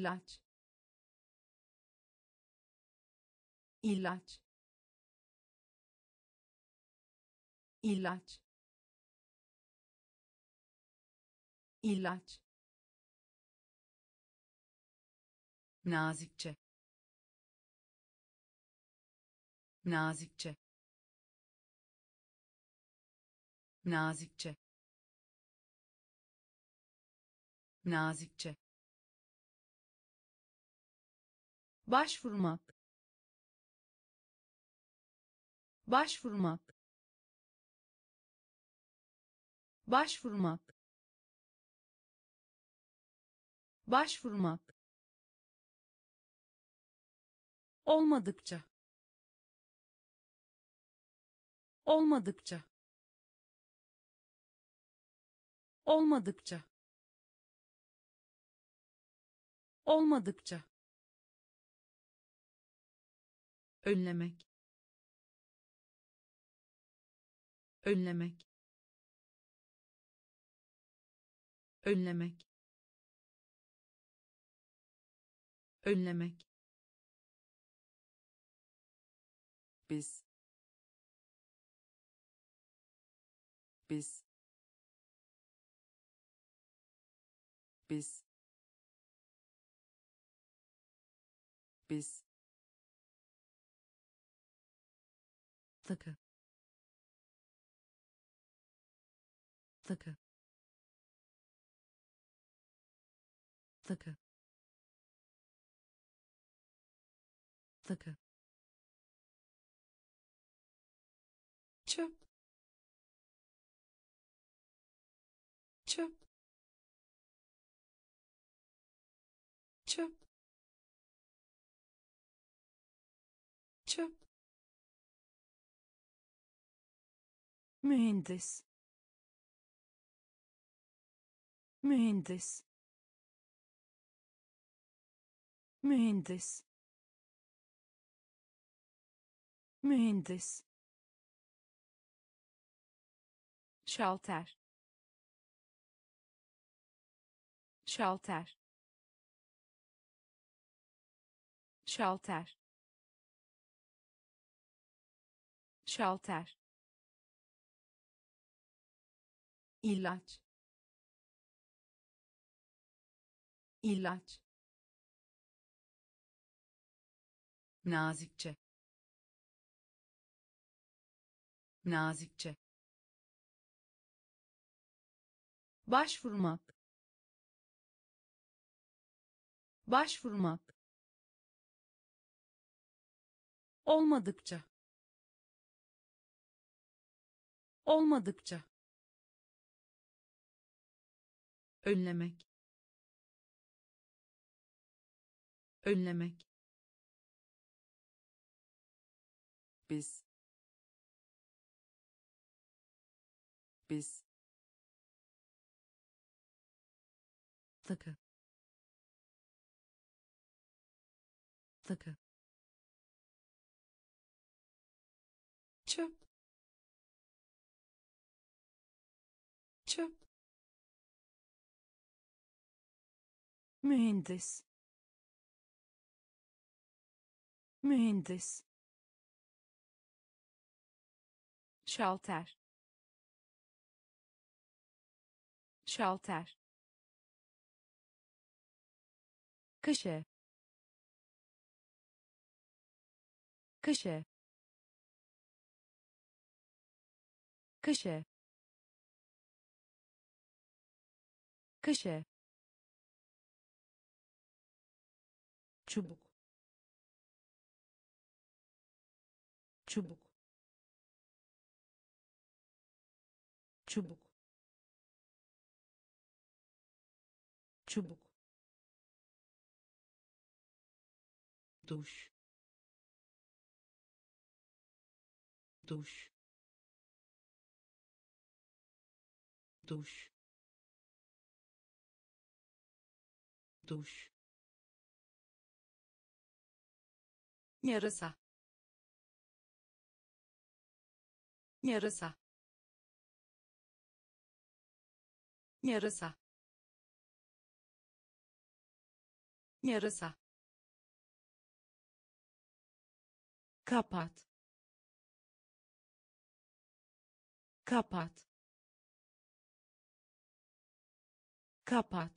ilaç. İlaç. İlaç. İlaç. Nazikçe. Nazikçe. Nazikçe. Nazikçe başvurmak. Başvurmak. Başvurmak. Başvurmak. Olmadıkça. Olmadıkça. Olmadıkça. Olmadıkça önlemek. Önlemek. Önlemek. Önlemek. Biz. Biz. Biz. Biz takı takı takı takı mühendis. Mühendis. Mühendis. Mühendis. Şalter. Şalter. Şalter. Şalter ilaç. İlaç. Nazikçe. Nazikçe. Başvurmak. Başvurmak. Olmadıkça. Olmadıkça önlemek önlemek. Biz biz. Takı takı mühendis. Mühendis. Şalter. Şalter. Kışe kışe kışe kışe çubuk. Çubuk. Çubuk. Çubuk. Duş. Duş. Duş. Duş yarasa. Yarasa. Yarasa. Yarasa. Kapat. Kapat. Kapat.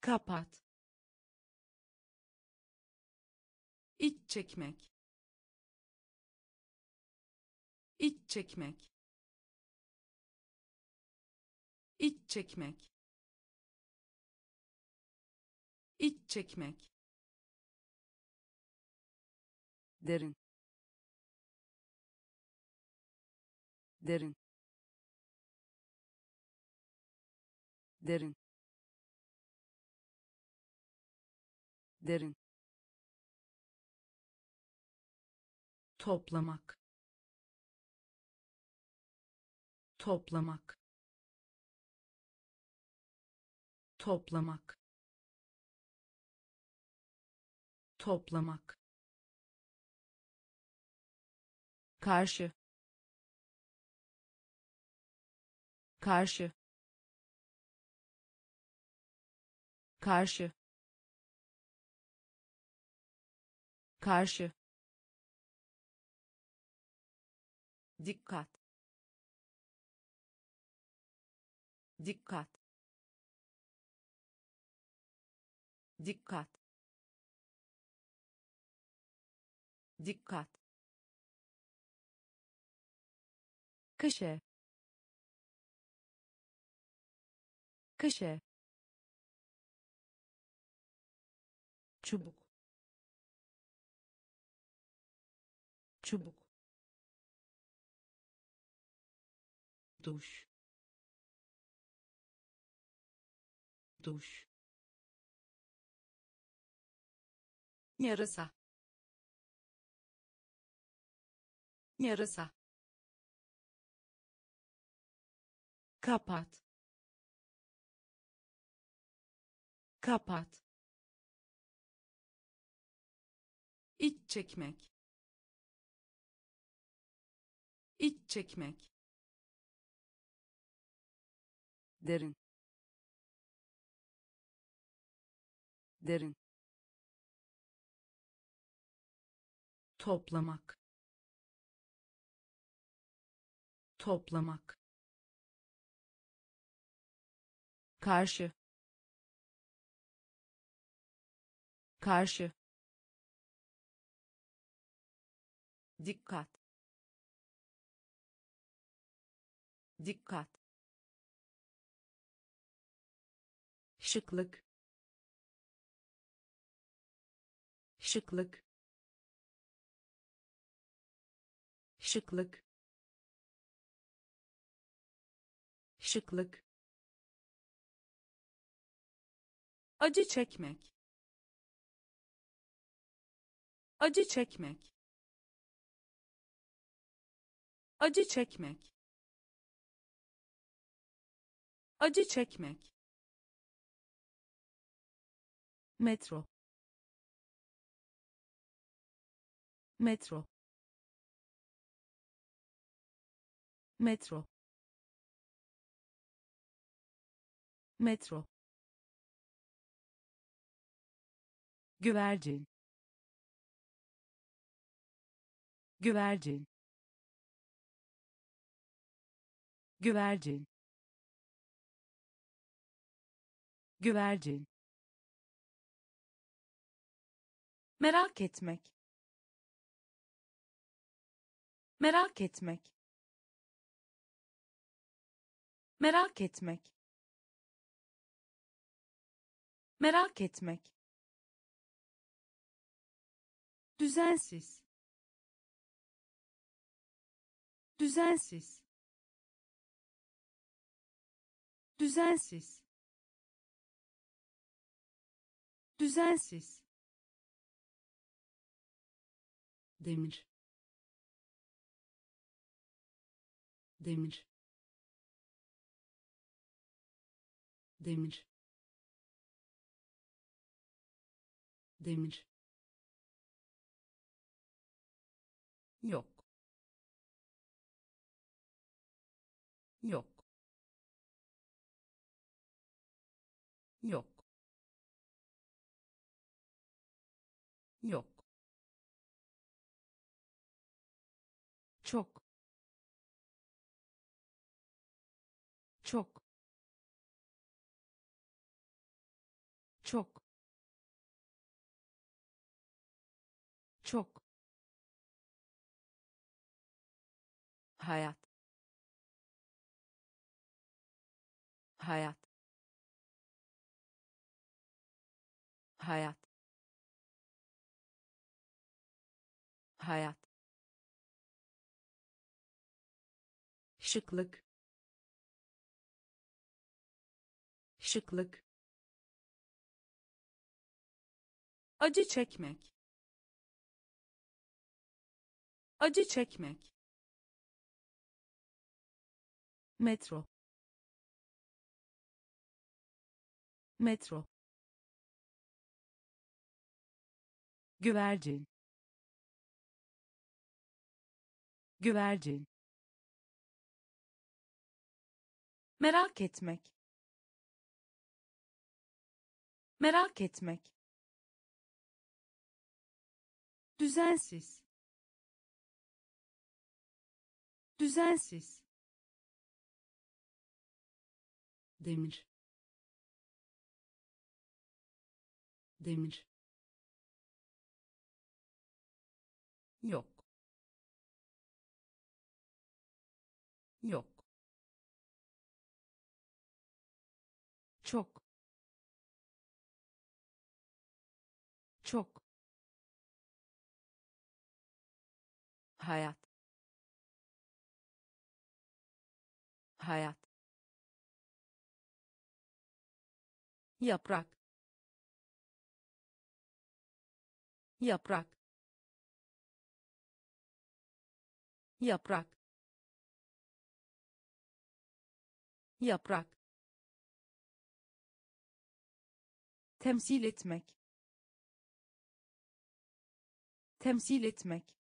Kapat iç çekmek. İç çekmek. İç çekmek. İç çekmek. Derin. Derin. Derin. Derin toplamak. Toplamak. Toplamak. Toplamak. Karşı. Karşı. Karşı. Karşı dikkat. Dikkat. Dikkat. Dikkat. Köşe. Köşe. Çubuk. Çubuk duş. Duş. Yarasa. Yarasa. Kapat. Kapat. İç çekmek. İç çekmek derin. Derin. Toplamak. Toplamak. Karşı. Karşı. Dikkat. Dikkat şıklık. Şıklık. Şıklık. Şıklık. Acı çekmek. Acı çekmek. Acı çekmek. Acı çekmek metro. Metro. Metro. Metro. Güvercin. Güvercin. Güvercin. Güvercin merak etmek. Merak etmek. Merak etmek. Merak etmek. Düzensiz. Düzensiz. Düzensiz. Düzensiz demir. Demir. Demir. Demir. Yok. Yok. Yok. Yok hayat. Hayat. Hayat. Hayat. Şıklık. Şıklık. Acı çekmek. Acı çekmek metro. Metro. Güvercin. Güvercin. Merak etmek. Merak etmek. Düzensiz. Düzensiz demir. Demir. Yok. Yok. Çok. Çok. Hayat. Hayat yaprak. Yaprak. Yaprak. Yaprak. Temsil etmek. Temsil etmek.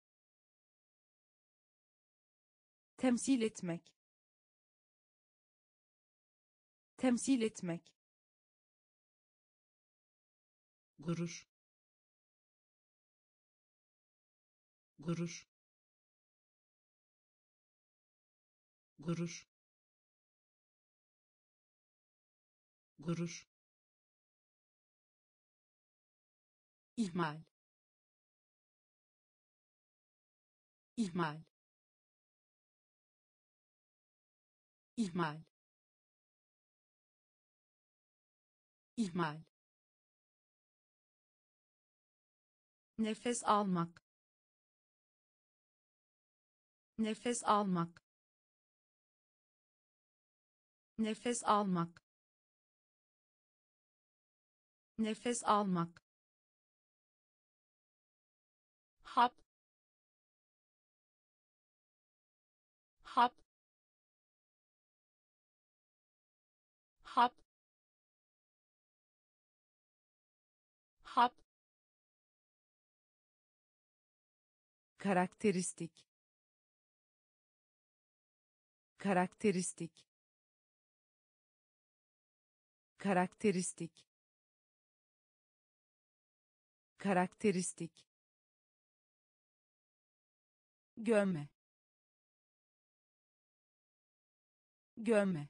Temsil etmek. Temsil etmek gurur. Gurur. Gurur. Gurur. İhmal. İhmal. İhmal. İhmal nefes almak. Nefes almak. Nefes almak. Nefes almak karakteristik. Karakteristik. Karakteristik. Karakteristik. Gömme. Gömme.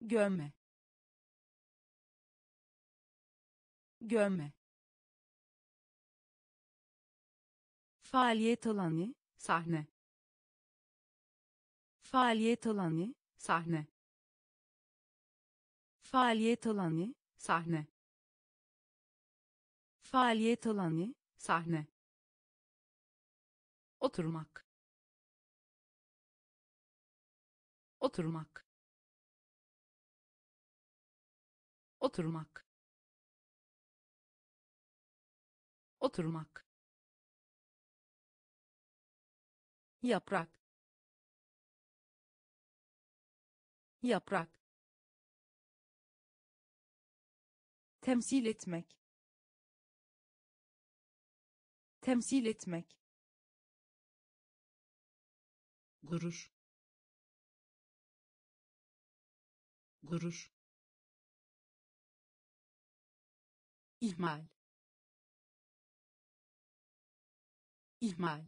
Gömme. Gömme faaliyet alanı sahne. Faaliyet alanı sahne. Faaliyet alanı sahne. Faaliyet alanı sahne. Oturmak. Oturmak. Oturmak. Oturmak yaprak. Yaprak. Temsil etmek. Temsil etmek. Gurur. Kuruş ihmal. İhmal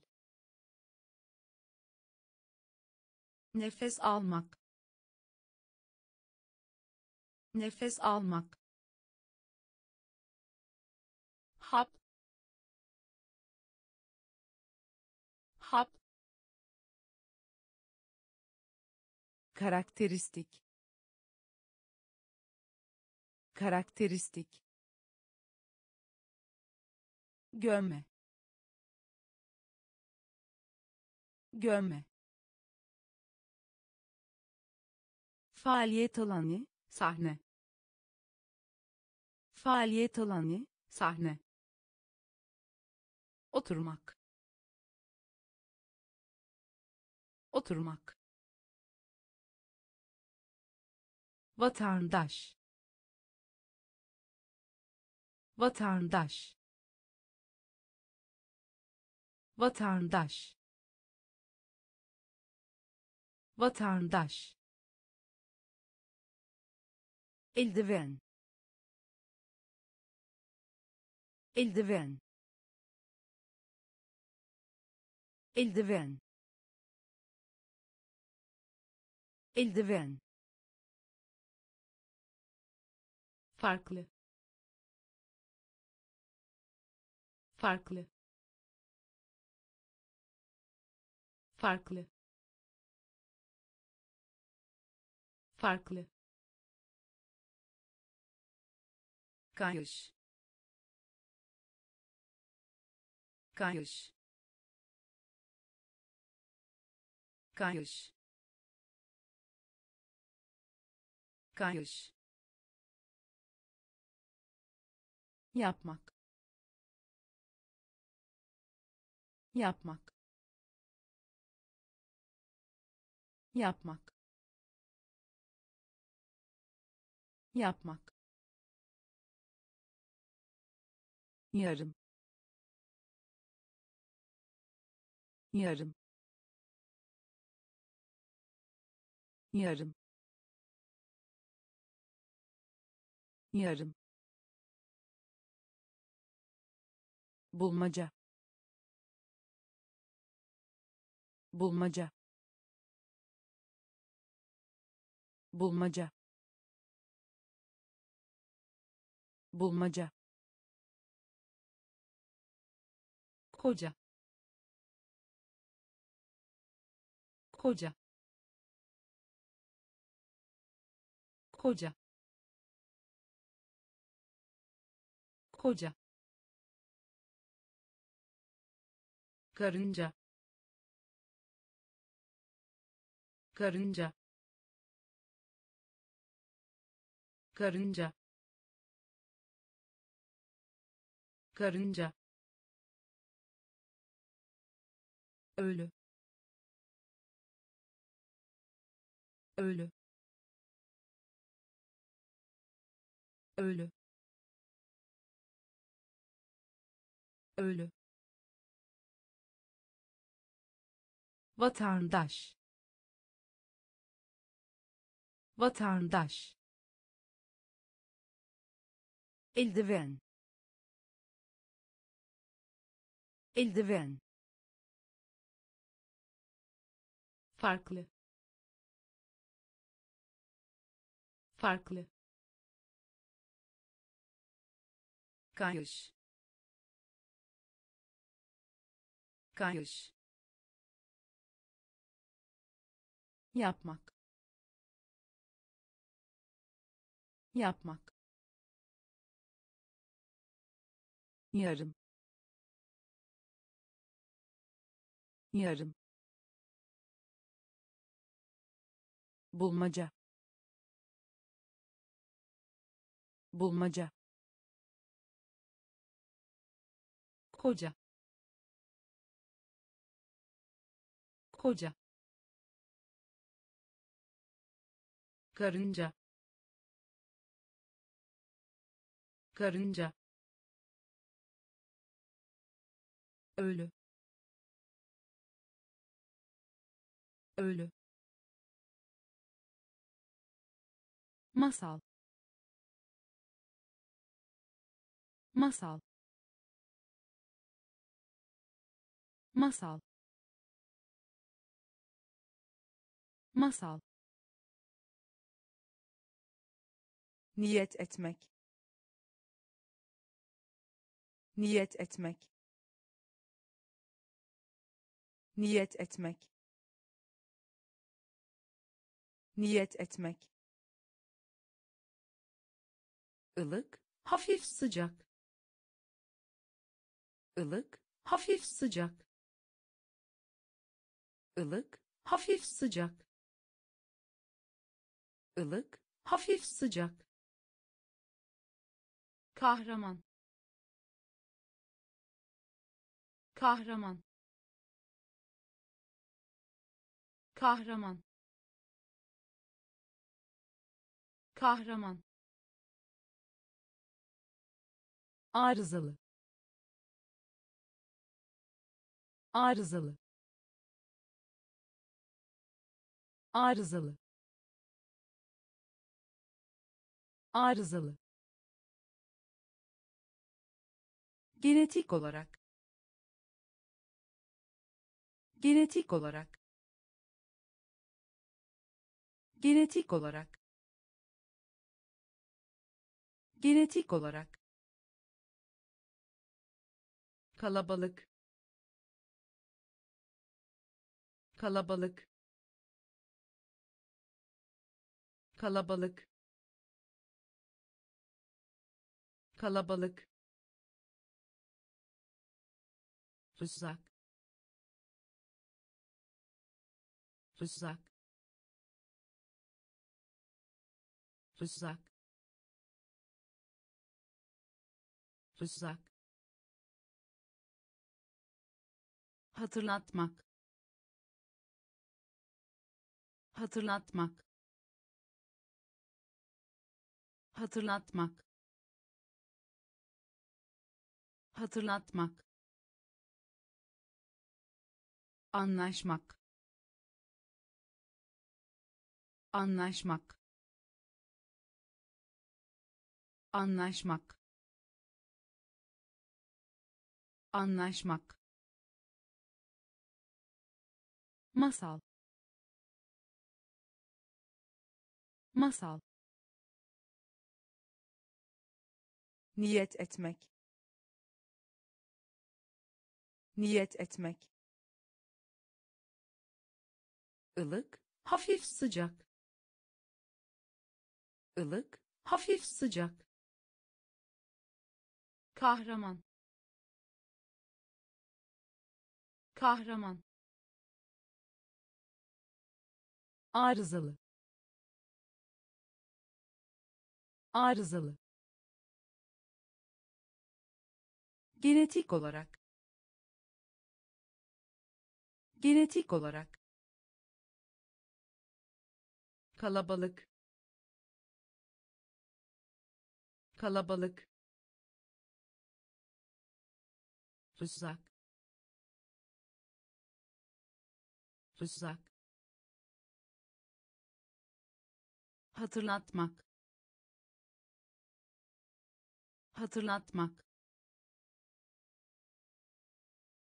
nefes almak. Nefes almak. Hap. Hap. Karakteristik. Karakteristik. Gömme. Gömme faaliyet alanı sahne. Faaliyet alanı sahne. Oturmak. Oturmak. Vatandaş. Vatandaş. Vatandaş. Vatandaş eldiven. Eldiven. Eldiven. Eldiven. Farklı. Farklı. Farklı. Farklı kayış. Kayış. Kayış. Kayış. Yapmak. Yapmak. Yapmak. Yapmak yarım. Yarım. Yarım. Yarım. Bulmaca. Bulmaca. Bulmaca. Bulmaca koca. Koca. Koca. Koca. Karınca. Karınca. Karınca. Karınca ölü. Ölü. Ölü. Ölü. Vatandaş. Vatandaş. Eldiven. Eldiven farklı. Farklı. Kayış. Kayış. Yapmak. Yapmak. Yarım. Yarım bulmaca. Bulmaca. Koca. Koca. Karınca. Karınca. Ölü. Ölü masal. Masal. Masal. Masal. Niyet etmek. Niyet etmek. Niyet etmek. Niyet etmek ılık hafif sıcak. Ilık hafif sıcak. Ilık hafif sıcak. Ilık hafif sıcak. Kahraman. Kahraman. Kahraman. Kahraman arızalı. Arızalı. Arızalı. Arızalı. Genetik olarak. Genetik olarak. Genetik olarak. Genetik olarak kalabalık. Kalabalık. Kalabalık. Kalabalık. Rızak rızak rızak rızak hatırlatmak. Hatırlatmak. Hatırlatmak. Hatırlatmak. Anlaşmak. Anlaşmak. Anlaşmak. Anlaşmak masal. Masal. Niyet etmek. Niyet etmek. Ilık hafif sıcak. Ilık hafif sıcak. Kahraman. Kahraman arızalı. Arızalı. Genetik olarak. Genetik olarak. Kalabalık. Kalabalık. Rızak rızak hatırlatmak. Hatırlatmak.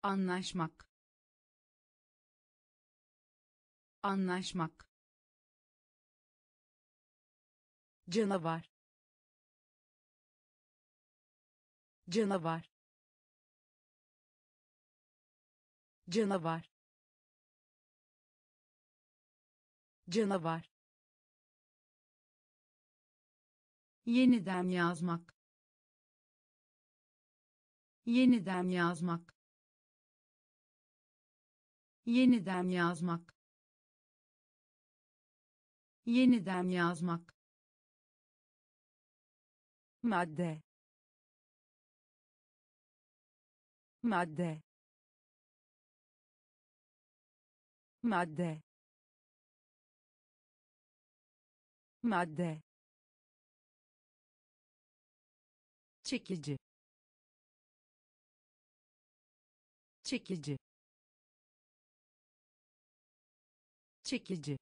Anlaşmak. Anlaşmak. Canavar. Canavar. Canavar. Canavar yeniden yazmak. Yeniden yazmak. Yeniden yazmak. Yeniden yazmak. Madde. Madde. Madde. Madde çekici çekici çekici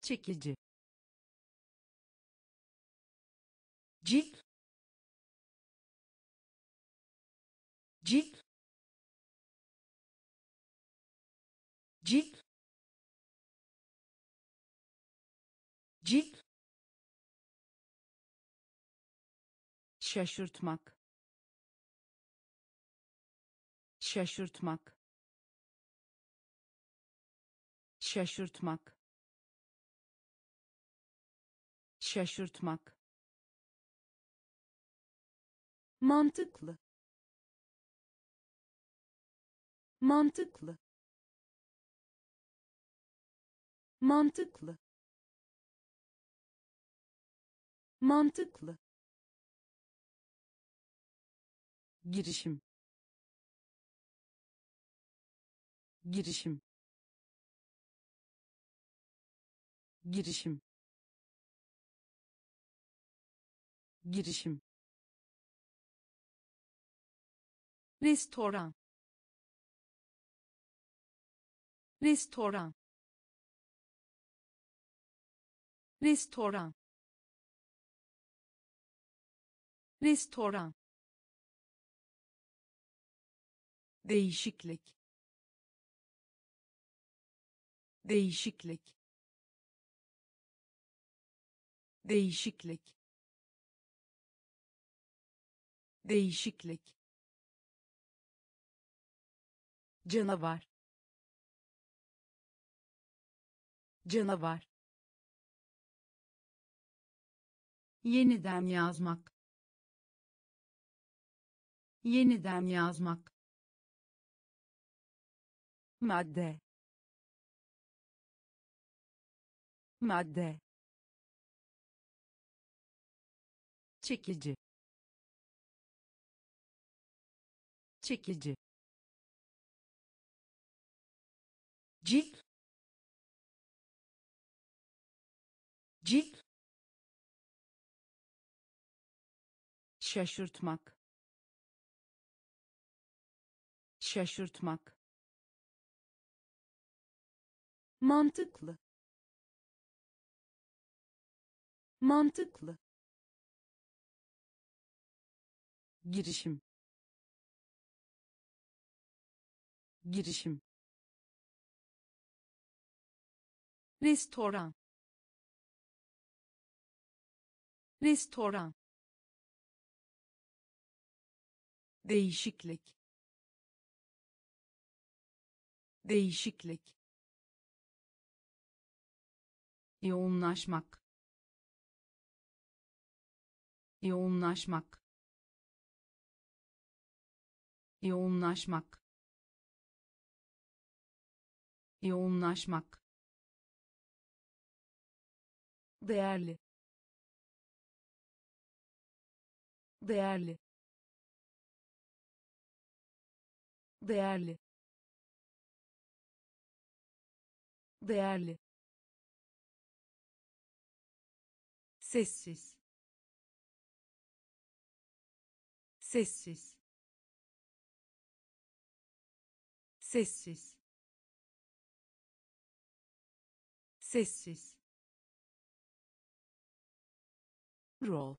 çekici. Cilt cilt cilt cilt şaşırtmak şaşırtmak şaşırtmak şaşırtmak. Mantıklı. Mantıklı. Mantıklı. Mantıklı girişim. Girişim. Girişim. Girişim. Restoran. Restoran. Restoran. Restoran değişiklik. Değişiklik. Değişiklik. Değişiklik. Canavar. Canavar. Yeniden yazmak. Yeniden yazmak madde. Madde. Çekici. Çekici. Cilt cilt şaşırtmak. Şaşırtmak mantıklı. Mantıklı. Girişim. Girişim. Restoran. Restoran. Değişiklik. Değişiklik yoğunlaşmak. Yoğunlaşmak. Yoğunlaşmak. Yoğunlaşmak. Değerli. Değerli. Değerli. Değerli sessiz sessiz sessiz sessiz rol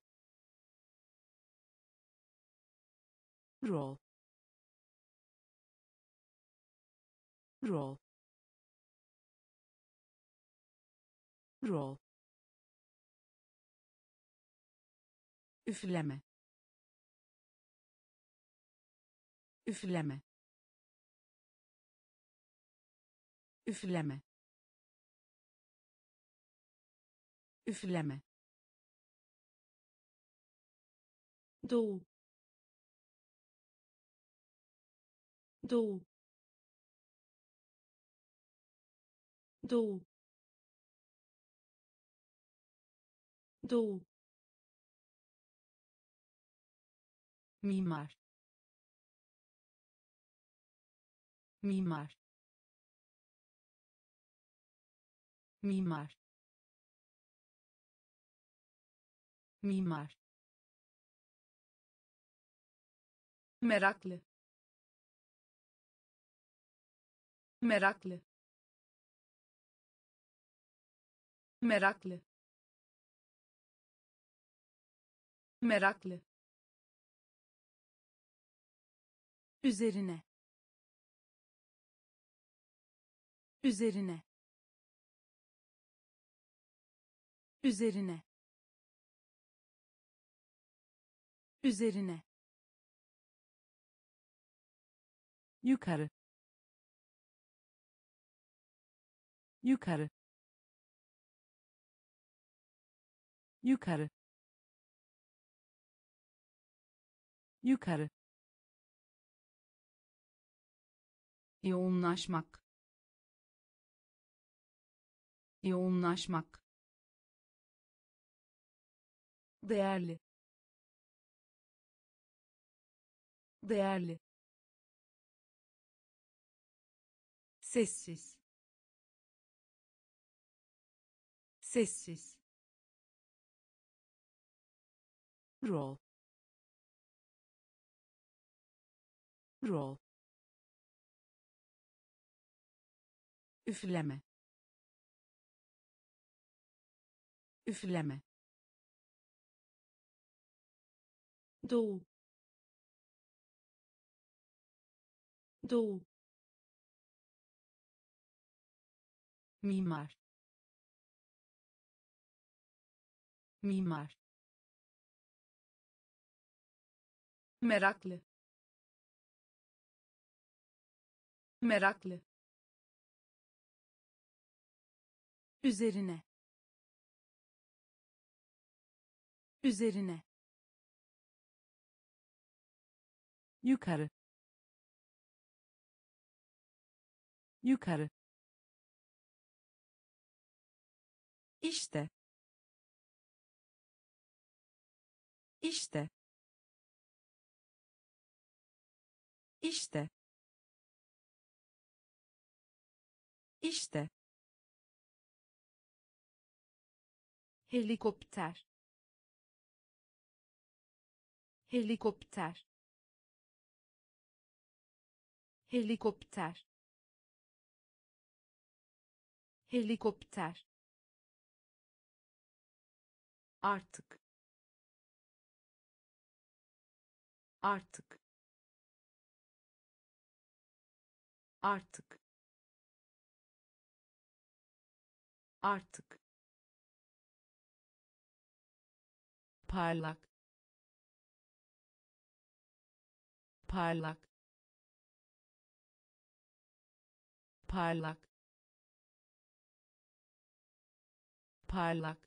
rol rol rol üfleme. Üfleme. Üfleme. Üfleme. Doğu doğu doğu doğu mimar. Mimar. Mimar. Mimar. Meraklı. Meraklı. Meraklı. Meraklı üzerine. Üzerine. Üzerine. Üzerine. Yukarı. Yukarı. Yukarı. Yukarı yoğunlaşmak. Yoğunlaşmak. Değerli. Değerli. Sessiz. Sessiz. Rol. Rol üfleme. Üfleme. Doğu doğu mimar. Mimar. Meraklı. Meraklı üzerine. Üzerine. Yukarı. Yukarı. İşte. İşte. İşte. İşte helikopter. Helikopter. Helikopter. Helikopter. Artık. Artık. Artık. Artık parlak parlak parlak parlak.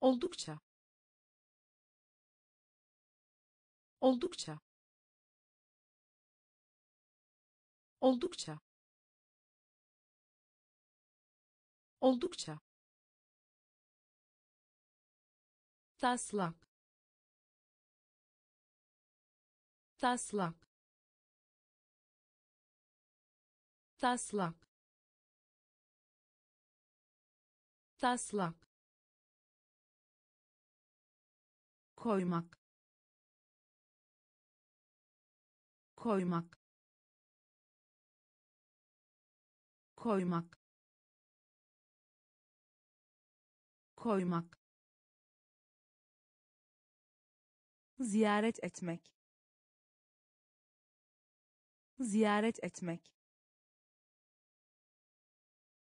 Oldukça oldukça oldukça oldukça taslak. Taslak. Taslak. Taslak. Koymak. Koymak. Koymak. Koymak ziyaret etmek. Ziyaret etmek.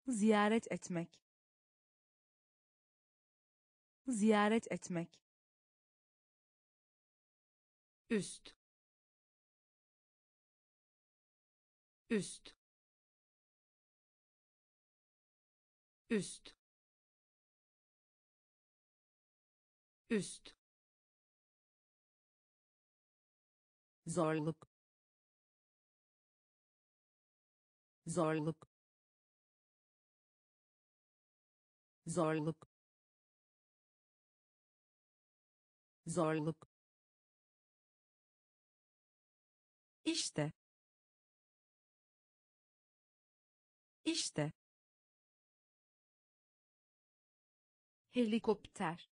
Ziyaret etmek. Ziyaret etmek. Üst. Üst. Üst. Üst zorluk. Zorluk. Zorluk. Zorluk. İşte. İşte. Helikopter.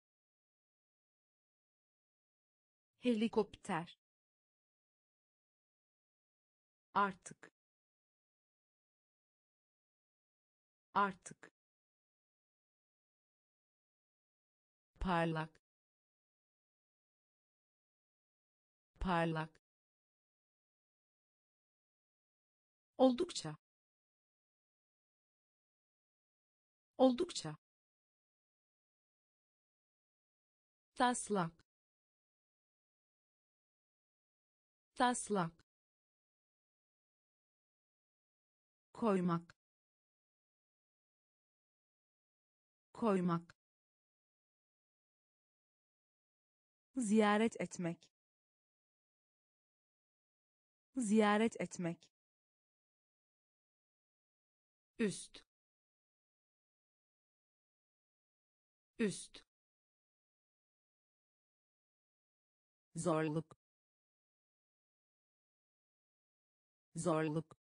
Helikopter artık. Artık. Parlak. Parlak. Oldukça. Oldukça. Taslak. Taslak koymak koymak ziyaret etmek ziyaret etmek üst üst zorluk zorluk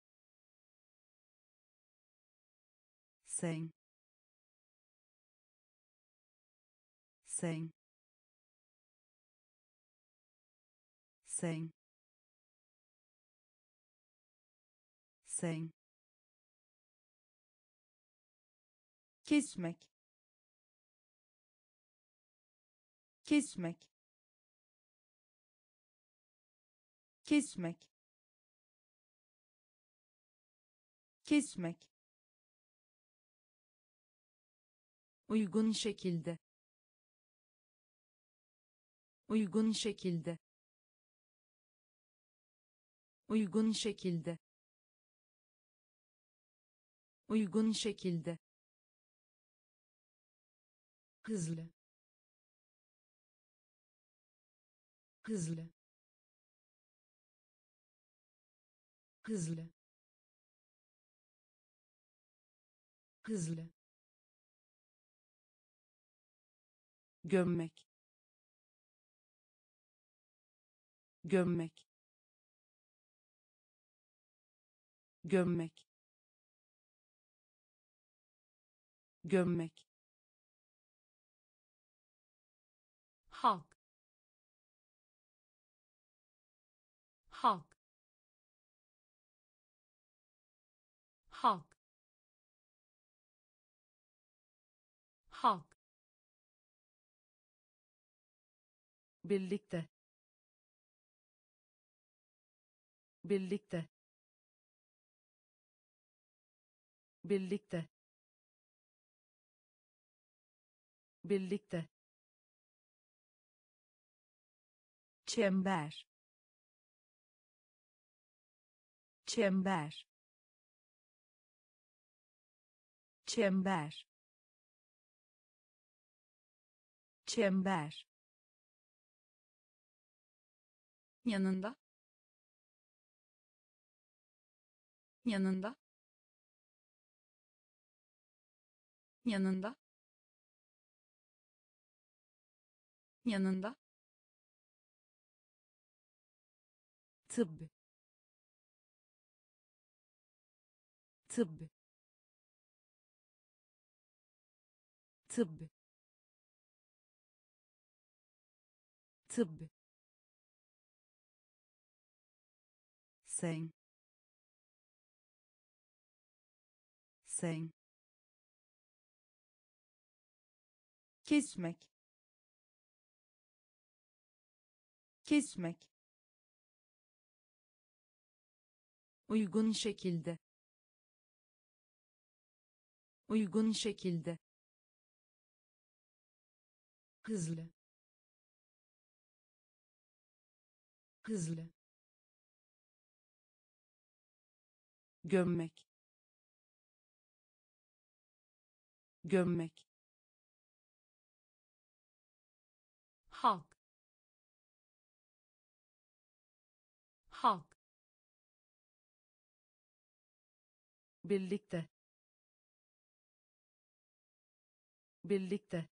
sen sen sen sen kesmek. Kesmek. Kesmek. Kesmek uygun şekilde. Uygun şekilde. Uygun şekilde. Uygun şekilde. Hızlı. Hızlı. Hızlı. Hızlı gömmek. Gömmek. Gömmek. Gömmek birlikte. Birlikte. Birlikte. Birlikte. Çember. Çember. Çember. Çember yanında. Yanında. Yanında. Yanında. Tıbb. Tıbb. Tıbb. Tıbb sen sen kesmek kesmek uygun şekilde. Uygun şekilde. Hızlı. Hızlı gömmek. Gömmek. Halk. Halk. Birlikte. Birlikte.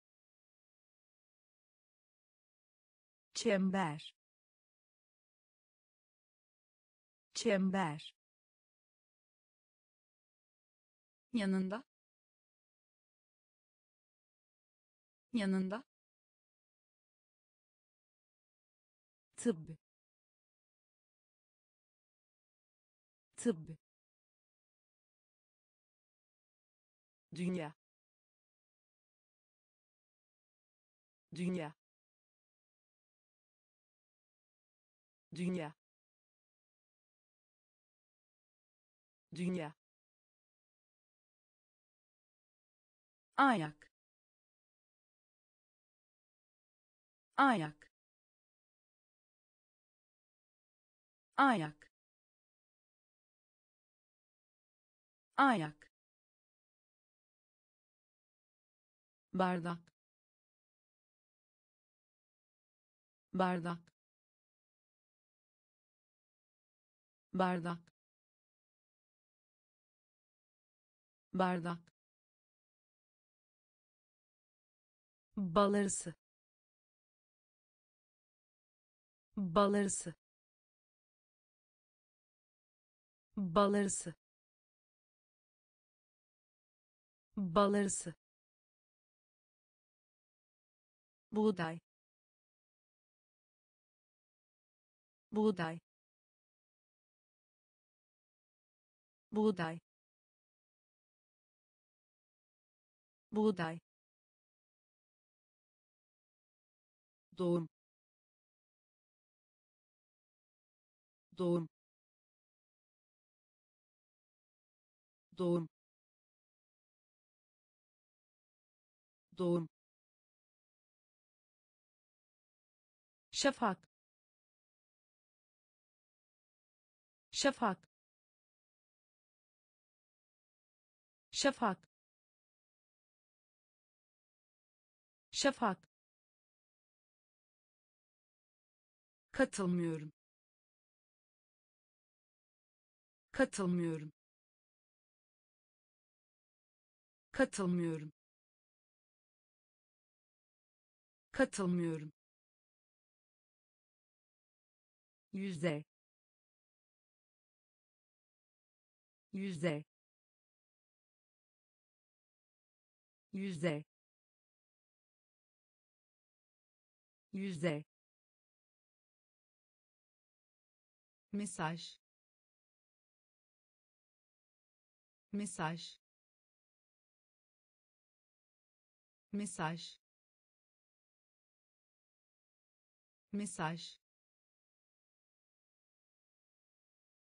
Çember. Çember yanında. Yanında. Tıbb. Tıbb. Dünya. Dünya. Dünya. Dünya ayak. Ayak. Ayak. Ayak. Bardak. Bardak. Bardak. Bardak balarısı balarısı balarısı balarısı buğday. Buğday. Buğday. Buğday doğum. Doğum. Doğum. Doğum. Şafak. Şafak. Şafak. Şafak katılmıyorum. Katılmıyorum. Katılmıyorum. Katılmıyorum. Yüzde yüzde yüzde yüzde mesaj. Mesaj. Mesaj. Mesaj.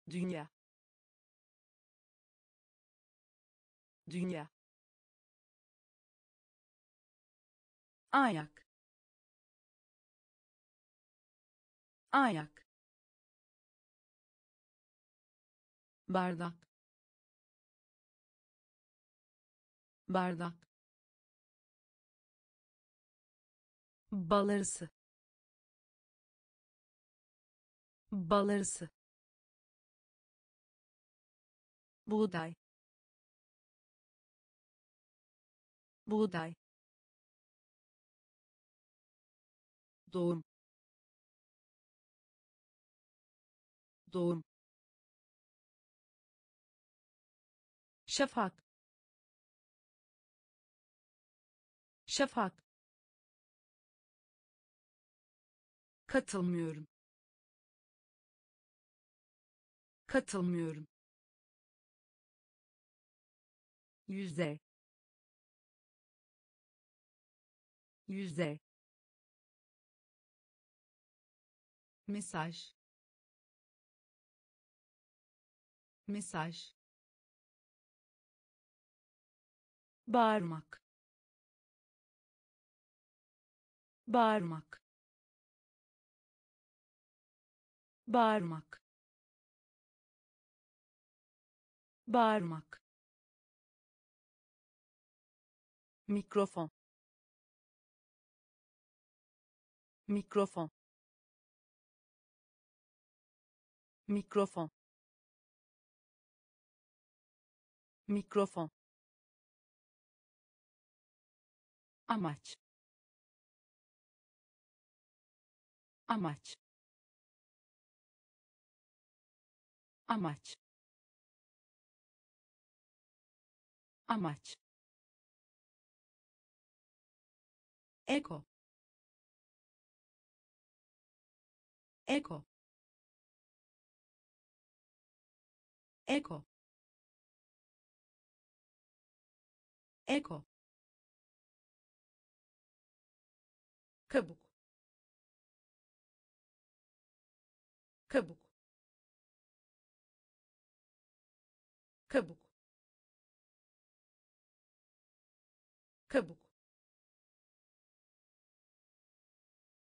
Dünya. Dünya. Ayak. Ayak bardak. Bardak. Balarısı. Balarısı. Buğday. Buğday. Doğum. Doğum şafak. Şafak. Katılmıyorum. Katılmıyorum. Yüzde yüzde mesaj. Mesaj bağırmak. Bağırmak. Bağırmak. Bağırmak. Mikrofon. Mikrofon. Mikrofon. Mikrofon amaç. Amaç. Amaç. Amaç. Ego. Ego. Ego. Eko. Kabuk. Kabuk. Kabuk. Kabuk.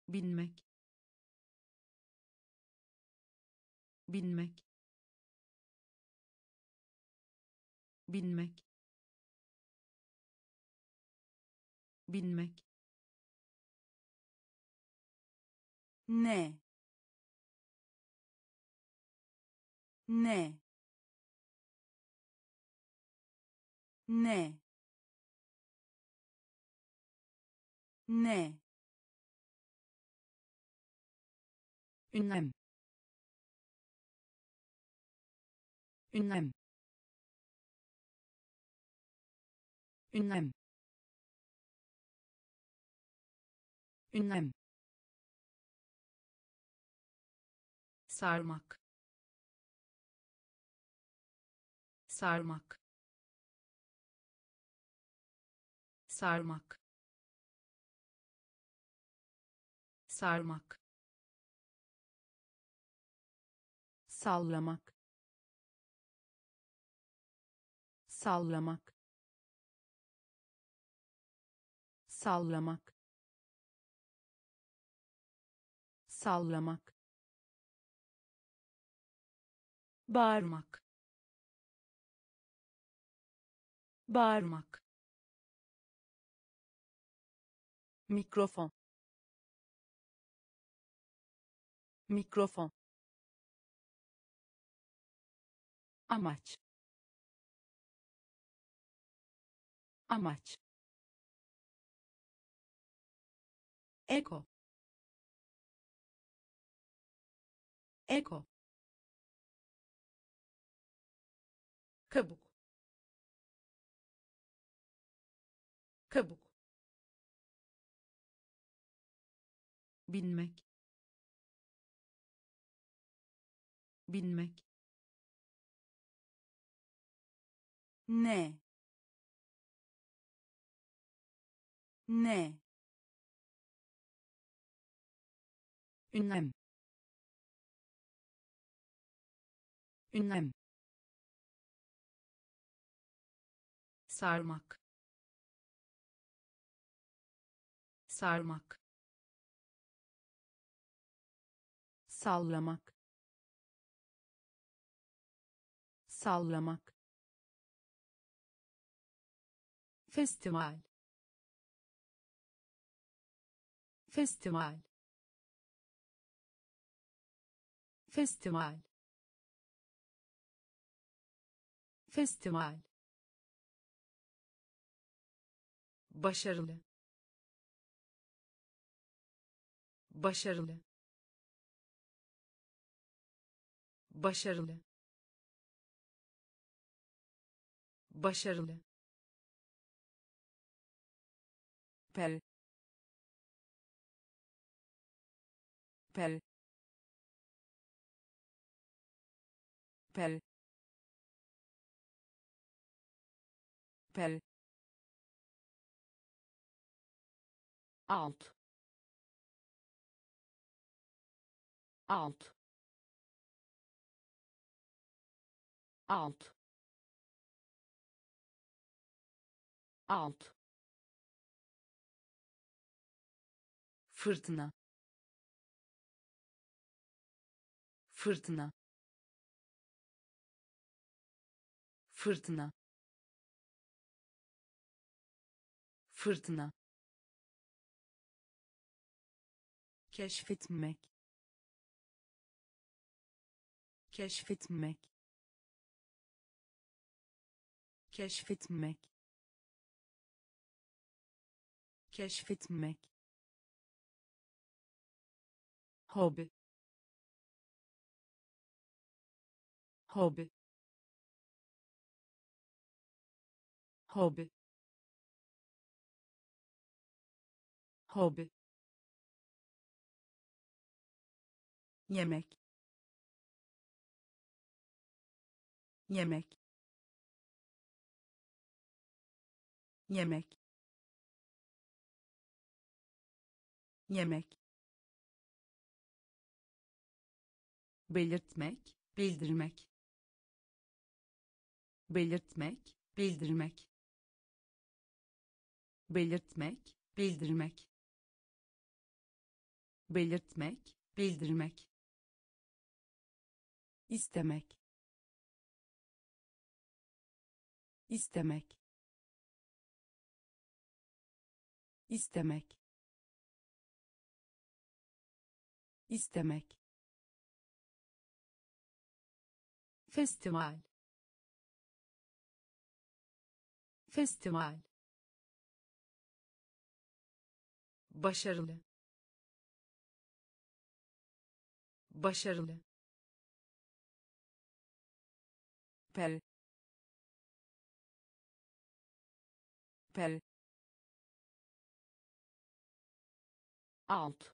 Binmek. Binmek. Binmek. Binmek ne ne ne ne ünlem ünlem ünlem ünlem sarmak. Sarmak. Sarmak. Sarmak. Sallamak. Sallamak. Sallamak. Sallamak bağırmak. Bağırmak. Mikrofon. Mikrofon. Amaç. Amaç. Eko eko kabuk. Kabuk. Binmek. Binmek. Ne? Ne? Ünlem. Ünlem sarmak. Sarmak. Sallamak. Sallamak. Festival. Festival. Festival. Festival başarılı. Başarılı. Başarılı. Başarılı. Pel. Pel. Pel. Pel alt. Alt. Alt. Alt. Fırtına. Fırtına. Fırtına. Fırtına keşfetmek keşfetmek keşfetmek keşfetmek. Hobi hobi hobi hobi yemek. Yemek. Yemek. Yemek. Belirtmek bildirmek. Belirtmek bildirmek. Belirtmek bildirmek. Belirtmek bildirmek istemek. İstemek. İstemek. İstemek. Festival. Festival. Başarılı. Başarılı pel. Pel. Alt.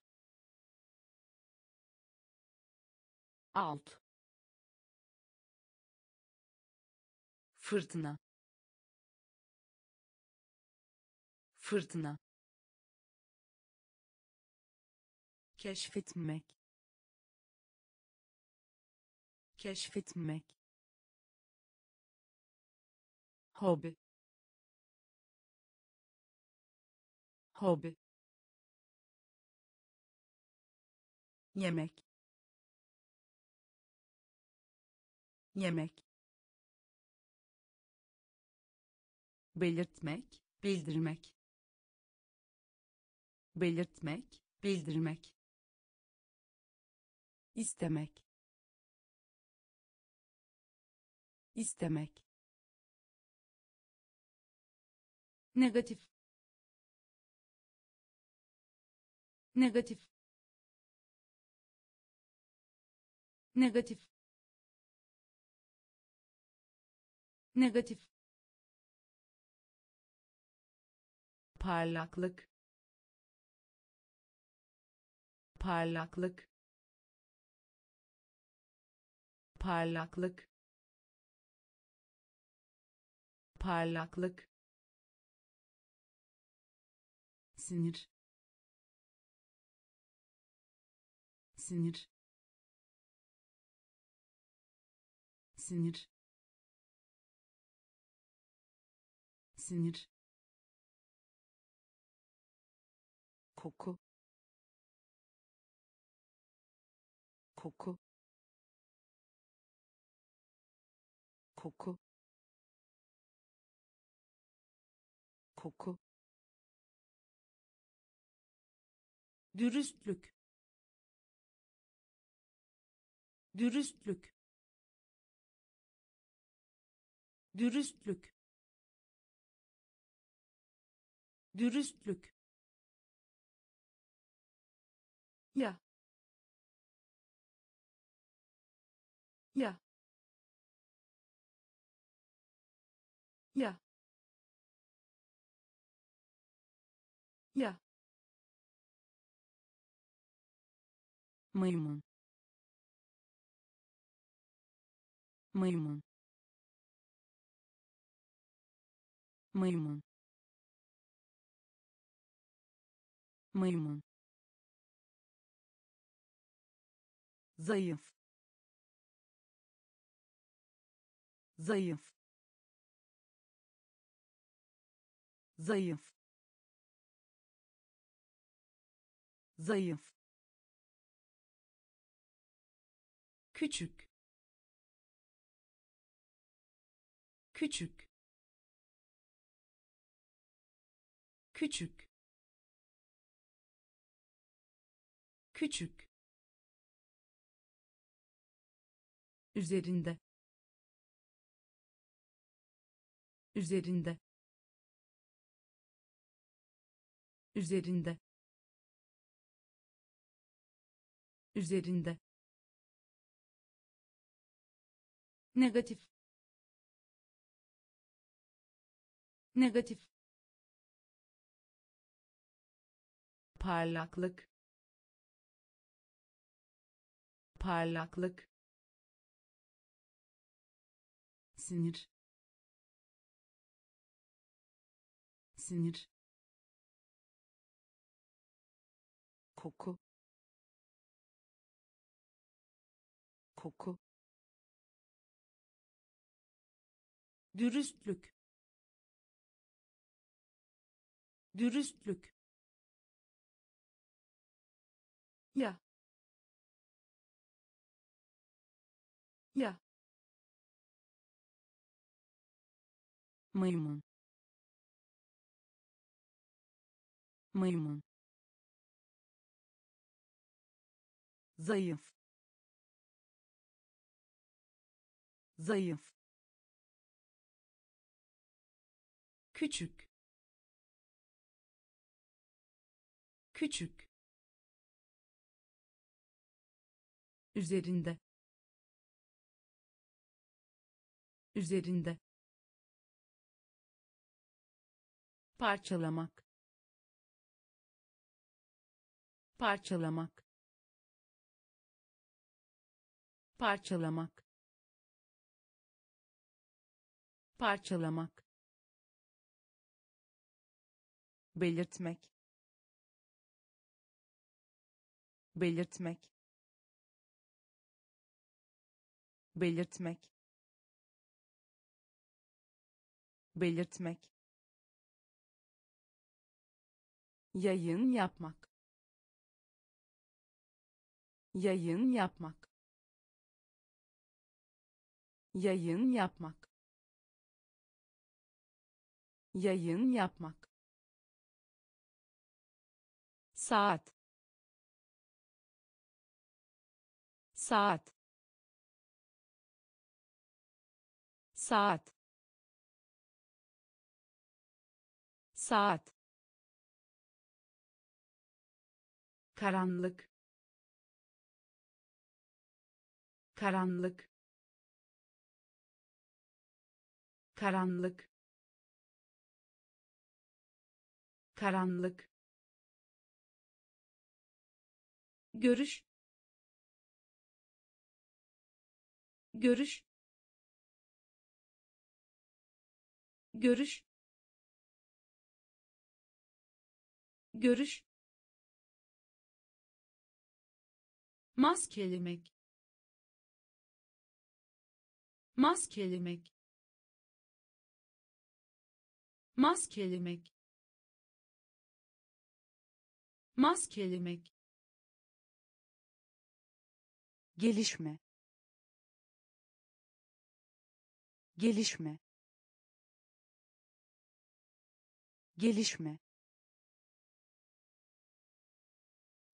Alt. Fırtına. Fırtına. Keşfetmek. Keşfetmek hobi hobi yemek. Yemek. Belirtmek bildirmek. Belirtmek bildirmek. İstemek. İstemek negatif. Negatif. Negatif. Negatif. Parlaklık. Parlaklık. Parlaklık. Parlaklık sinir. Sinir. Sinir. Sinir. Koku. Koku. Koku. Koku dürüstlük. Dürüstlük. Dürüstlük. Dürüstlük. Ya. Ya. Ya. Ya maymun maymun maymun maymun zayıf zayıf zayıf zayıf küçük küçük küçük küçük. Üzerinde üzerinde üzerinde üzerinde negatif. Negatif. Parlaklık. Parlaklık. Sinir. Sinir. Koku. Koku dürüstlük. Dürüstlük. Ya. Ya. Maymun. Maymun. Zayıf. Zayıf küçük küçük üzerinde üzerinde parçalamak parçalamak parçalamak parçalamak belirtmek. Belirtmek. Belirtmek. Belirtmek. Yayın yapmak. Yayın yapmak. Yayın yapmak. Yayın yapmak saat. Saat. Saat. Saat. Karanlık. Karanlık. Karanlık. Karanlık görüş. Görüş. Görüş. Görüş. Maskelemek maskelemek maskelemek maskelemek gelişme. Gelişme. Gelişme.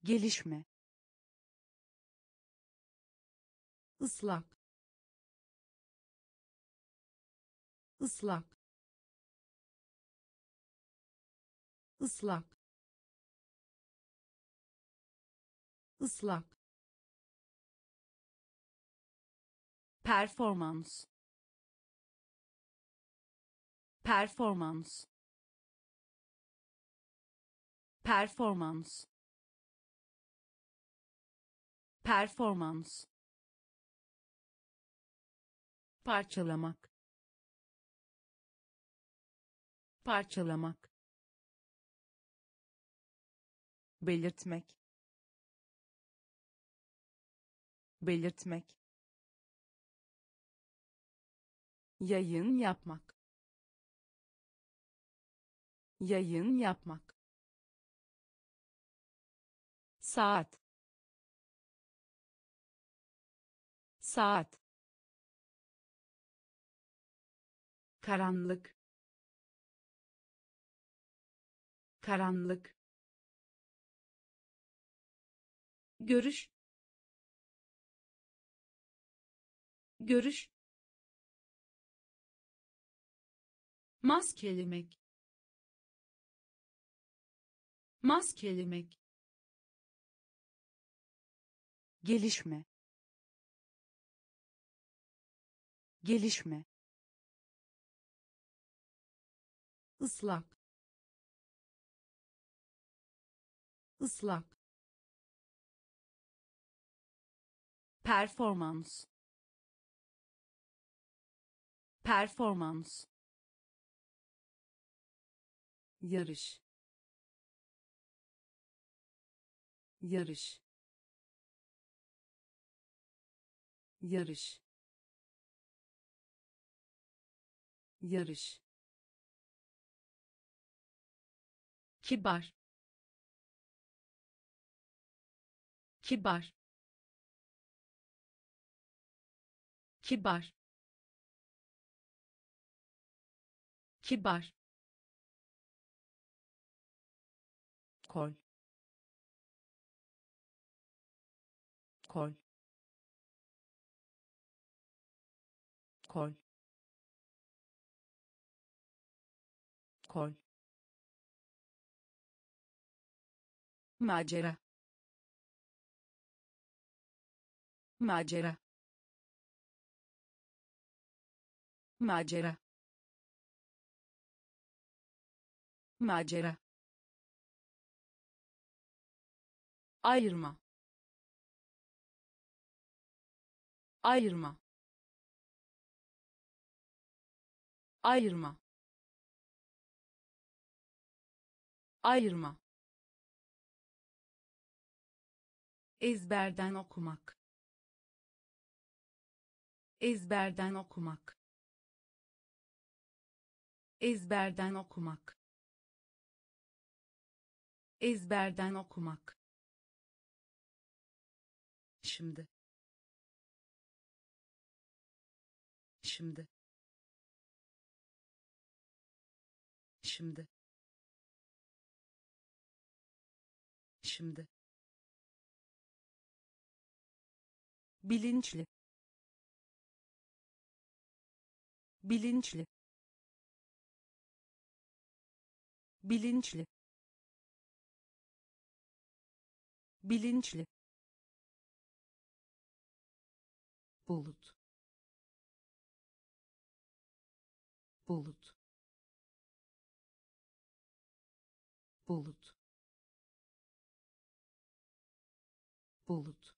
Gelişme. Islak ıslak ıslak ıslak performans. Performans. Performans. Performans. Parçalamak. Parçalamak. Belirtmek. Belirtmek yayın yapmak. Yayın yapmak. Saat. Saat. Karanlık. Karanlık. Görüş. Görüş maskelemek. Maskelemek. Gelişme. Gelişme. Islak ıslak performans. Performans yarış. Yarış. Yarış. Yarış. Kibar. Kibar. Kibar. Kibar kol. Kol. Kol. Kol. Macera. Macera. Macera. Macera ayırma. Ayırma. Ayırma. Ayırma. Ezberden okumak. Ezberden okumak. Ezberden okumak. Ezberden okumak şimdi. Şimdi. Şimdi. Şimdi. Bilinçli. Bilinçli. Bilinçli. Bilinçli bulut. Bulut. Bulut. Bulut.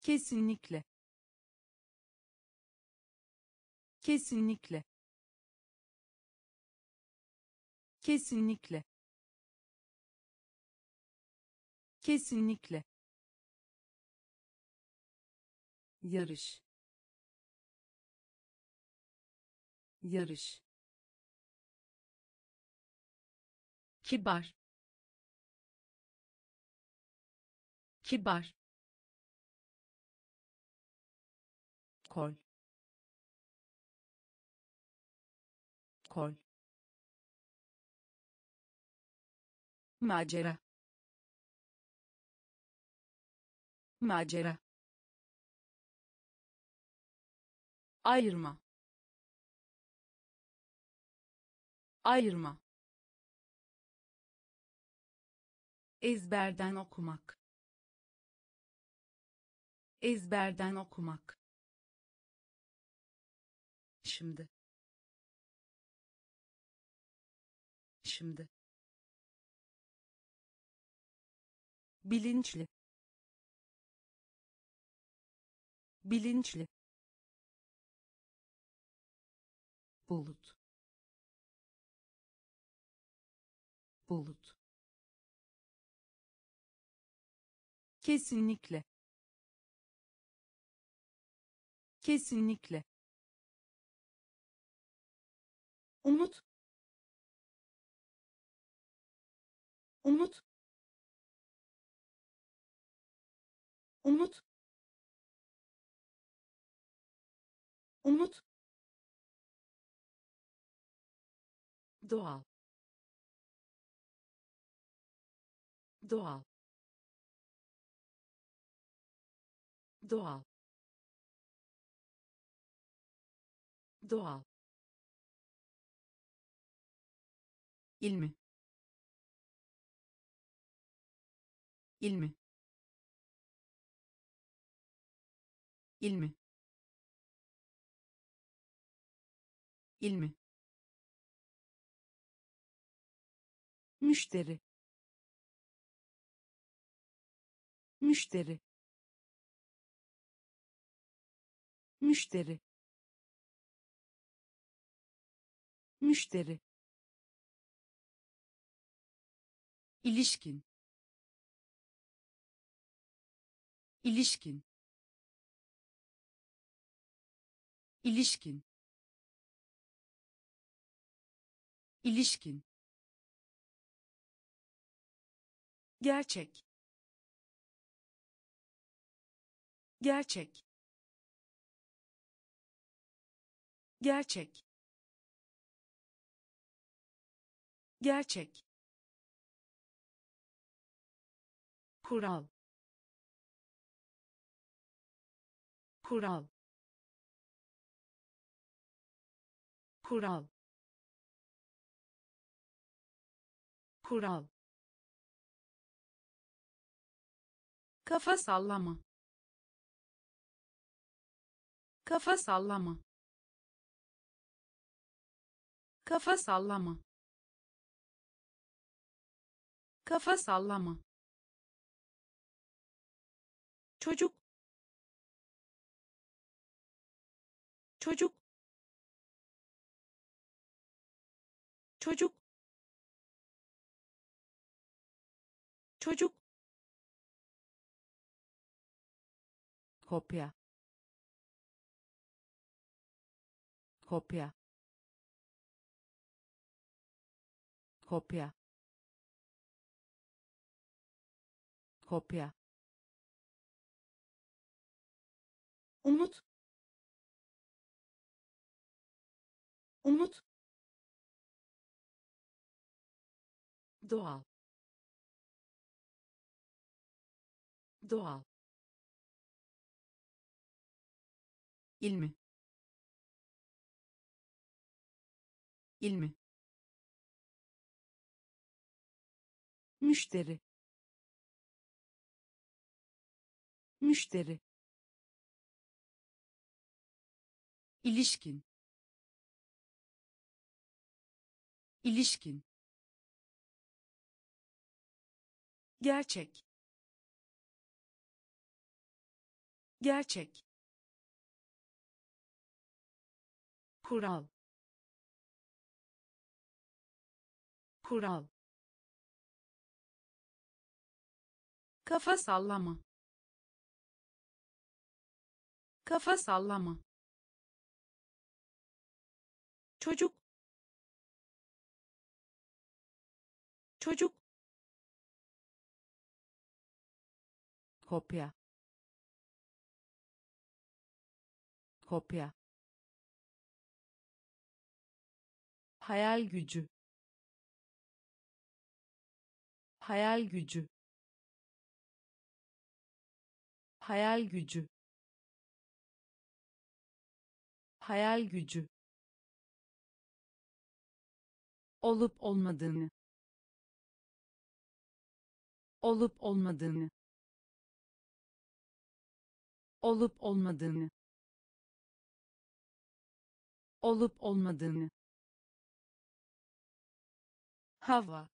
Kesinlikle. Kesinlikle. Kesinlikle. Kesinlikle yarış. Yarış. Kibar. Kibar. Kol. Kol. Macera. Macera ayırma. Ayırma. Ezberden okumak. Ezberden okumak. Şimdi. Şimdi. Bilinçli. Bilinçli bulut. Bulut. Kesinlikle. Kesinlikle. Umut. Umut. Umut. Umut doğal. Doğal. Doğal. Doğal. İlmi ilmi ilmi ilmi müşteri. Müşteri. Müşteri. Müşteri. İlişkin. İlişkin. İlişkin. İlişkin gerçek. Gerçek. Gerçek. Gerçek. Kural. Kural. Kural. Kural kafa sallama. Kafa sallama. Kafa sallama. Kafa sallama. Çocuk. Çocuk. Çocuk. Çocuk kopya kopya kopya kopya. Umut umut. Doğal doğal ilmi ilmi müşteri. Müşteri. İlişkin. İlişkin. Gerçek. Gerçek kural. Kural. Kafa sallama. Kafa sallama. Çocuk. Çocuk. Kopya. Kopya hayal gücü. Hayal gücü. Hayal gücü. Hayal gücü. Olup olmadığını. Olup olmadığını. Olup olmadığını. Olup olmadığını hava.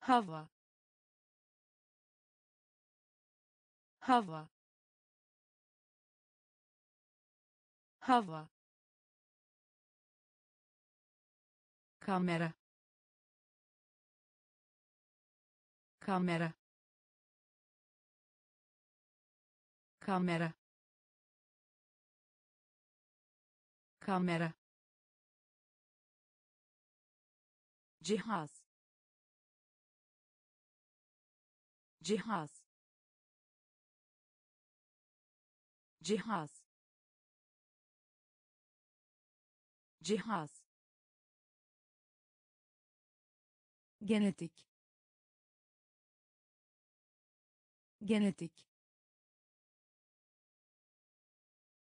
Hava. Hava. Hava. Kamera. Kamera. Kamera. Kamera cihaz. Cihaz. Cihaz. Cihaz. Genetik. Genetik.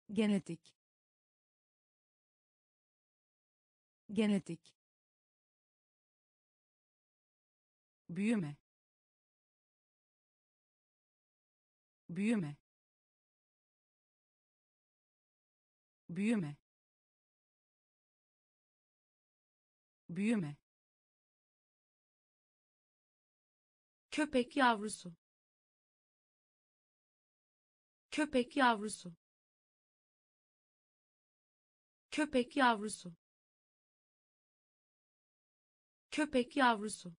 Genetik. Genetik büyüme. Büyüme. Büyüme. Büyüme. Köpek yavrusu. Köpek yavrusu. Köpek yavrusu. Köpek yavrusu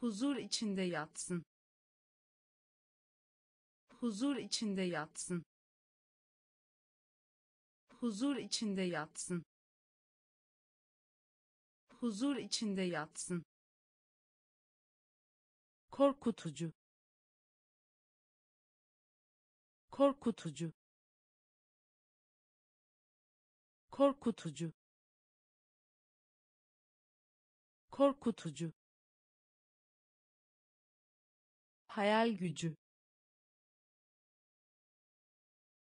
huzur içinde yatsın. Huzur içinde yatsın. Huzur içinde yatsın. Huzur içinde yatsın. Korkutucu. Korkutucu. Korkutucu. Korkutucu hayal gücü.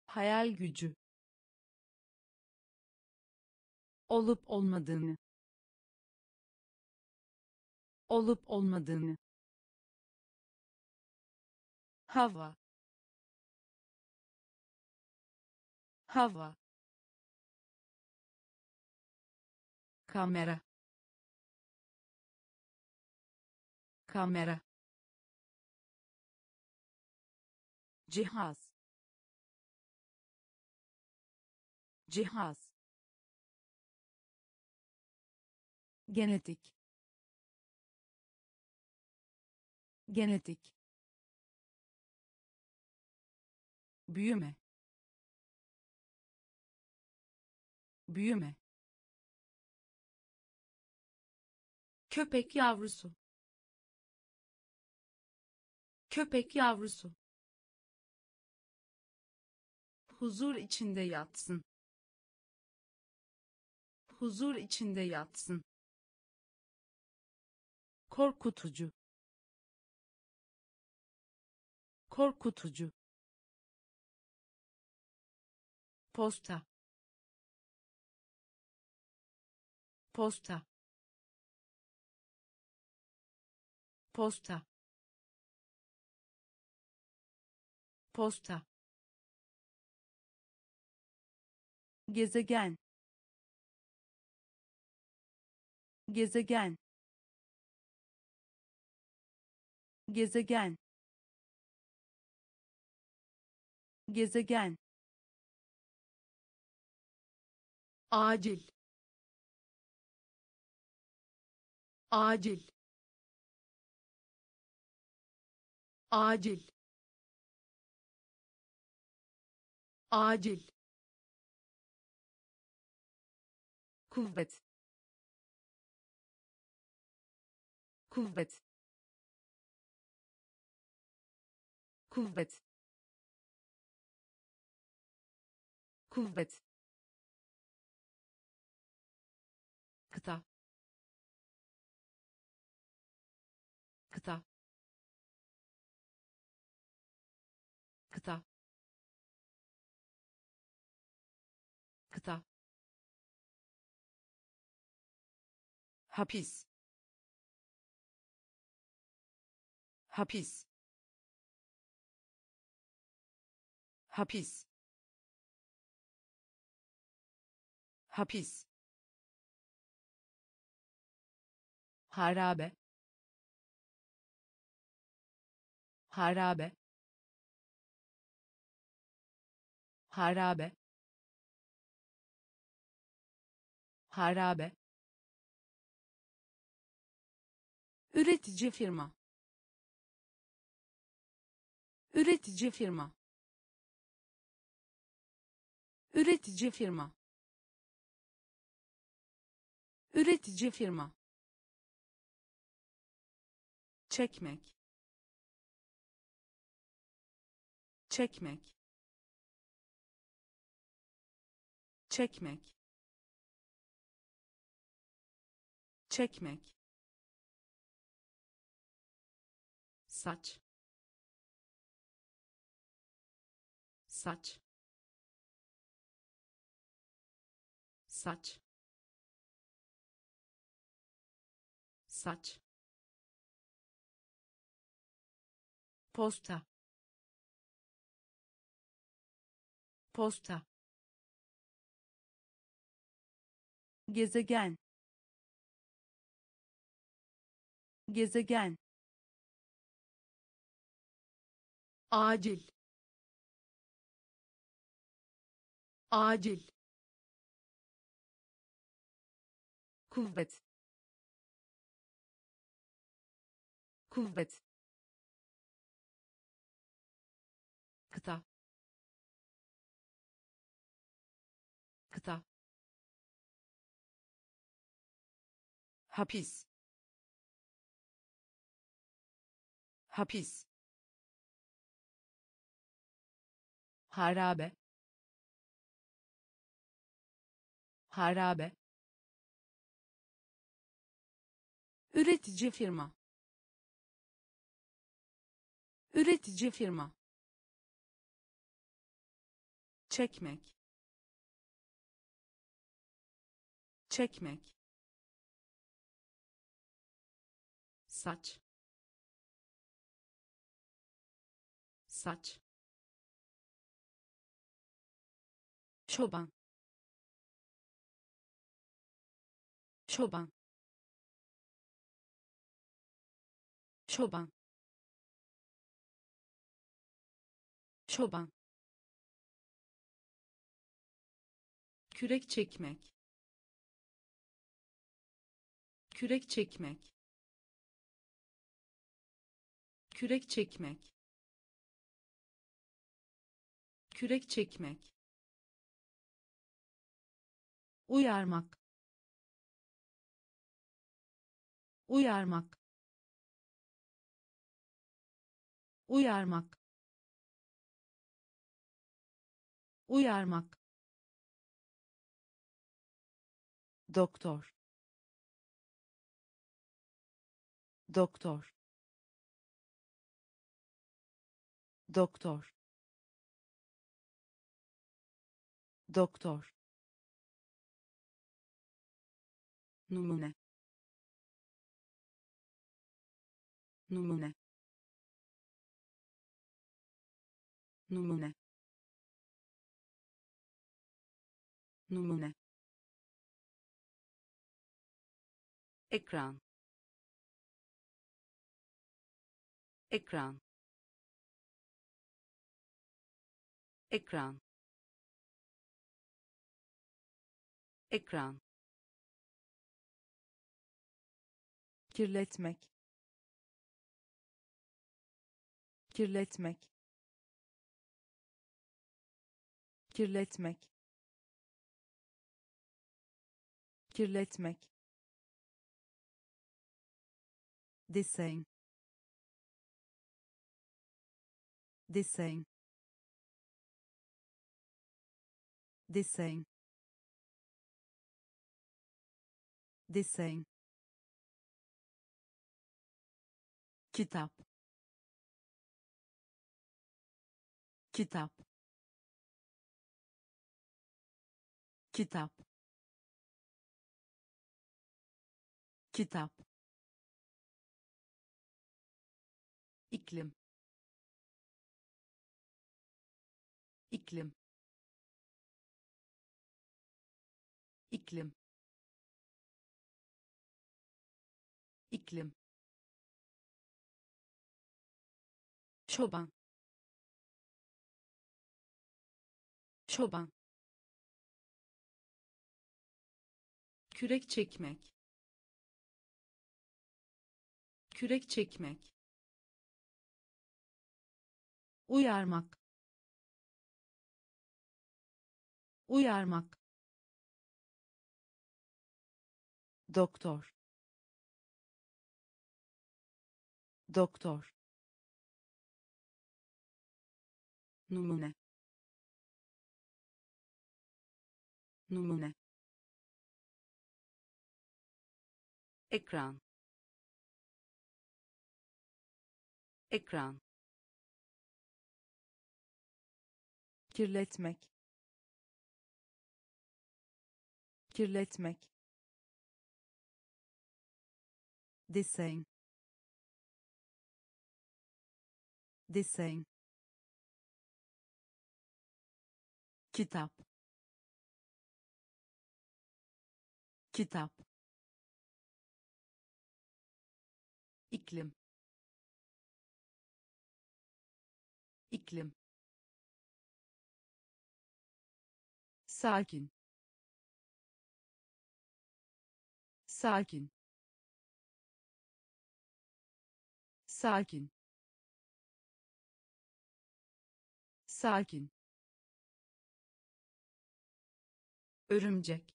Hayal gücü. Olup olmadığını. Olup olmadığını. Hava. Hava. Kamera. Kamera cihaz. Cihaz. Genetik. Genetik. Büyüme. Büyüme. Köpek yavrusu. Köpek yavrusu huzur içinde yatsın. Huzur içinde yatsın. Korkutucu. Korkutucu. Posta. Posta. Posta. Posta gezegen. Gezegen. Gezegen. Gezegen. Acil. Acil. Acil. Acil kuvvet. Kuvvet. Kuvvet. Kuvvet hapis. Hapis. Hapis. Hapis. Harabe. Harabe. Harabe. Harabe üretici firma. Üretici firma. Üretici firma. Üretici firma. Çekmek. Çekmek. Çekmek. Çekmek saç. Saç. Saç. Saç. Posta. Posta. Gezegen. Gezegen acil. Acil. Kuvvet. Kuvvet. Kıta. Kıta. Hapis. Hapis harabe. Harabe. Üretici firma. Üretici firma. Çekmek. Çekmek. Saç. Saç çoban. Çoban. Çoban. Çoban. Kürek çekmek. Kürek çekmek. Kürek çekmek. Kürek çekmek uyarmak. Uyarmak. Uyarmak. Uyarmak. Doktor. Doktor. Doktor. Doktor numune. Numune. Numune. Numune. Ekran. Ekran. Ekran. Ekran kirletmek. Kirletmek. Kirletmek. Kirletmek. Desen desen desen desen kitap. Kitap. Kitap. Kitap. İklim. İklim. İklim. İklim çoban. Çoban. Kürek çekmek. Kürek çekmek. Uyarmak. Uyarmak. Doktor. Doktor numune. Numune. Ekran. Ekran. Kirletmek. Kirletmek. Desen desen kitap. Kitap. İklim. İklim. Sakin. Sakin. Sakin. Sakin örümcek.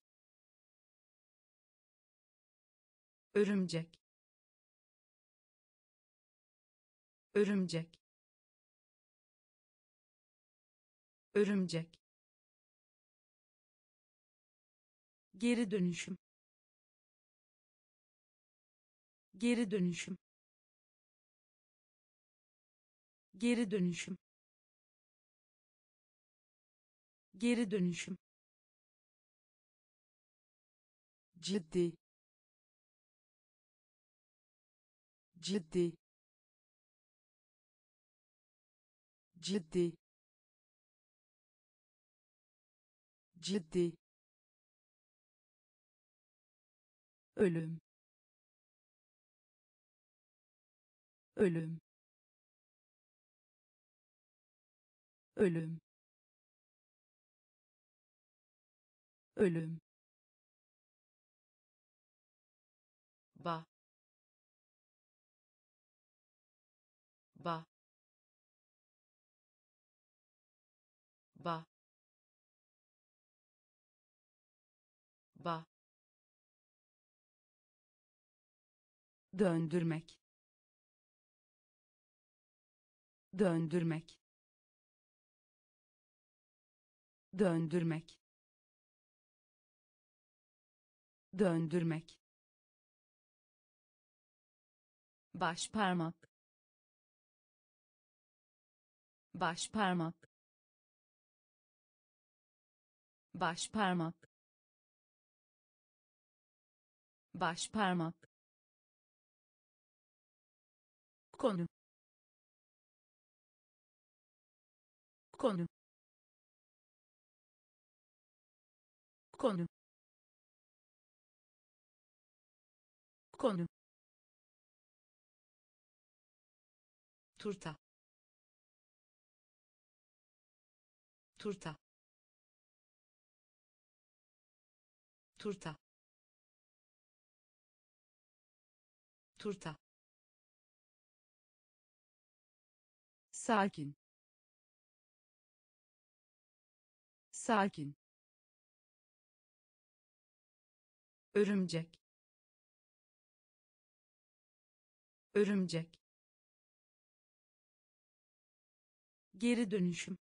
Örümcek. Örümcek. Örümcek. Geri dönüşüm. Geri dönüşüm. Geri dönüşüm. Geri dönüşüm ciddi ciddi ciddi ciddi. Ölüm ölüm. Ölüm ölüm ba. Ba. Ba. Ba. Döndürmek. Döndürmek. Döndürmek. Döndürmek baş parmak baş parmak baş parmak baş parmak konu. Konu. Konu. Konu turta. Turta. Turta. Turta. Sakin. Sakin. Örümcek. Örümcek geri dönüşüm.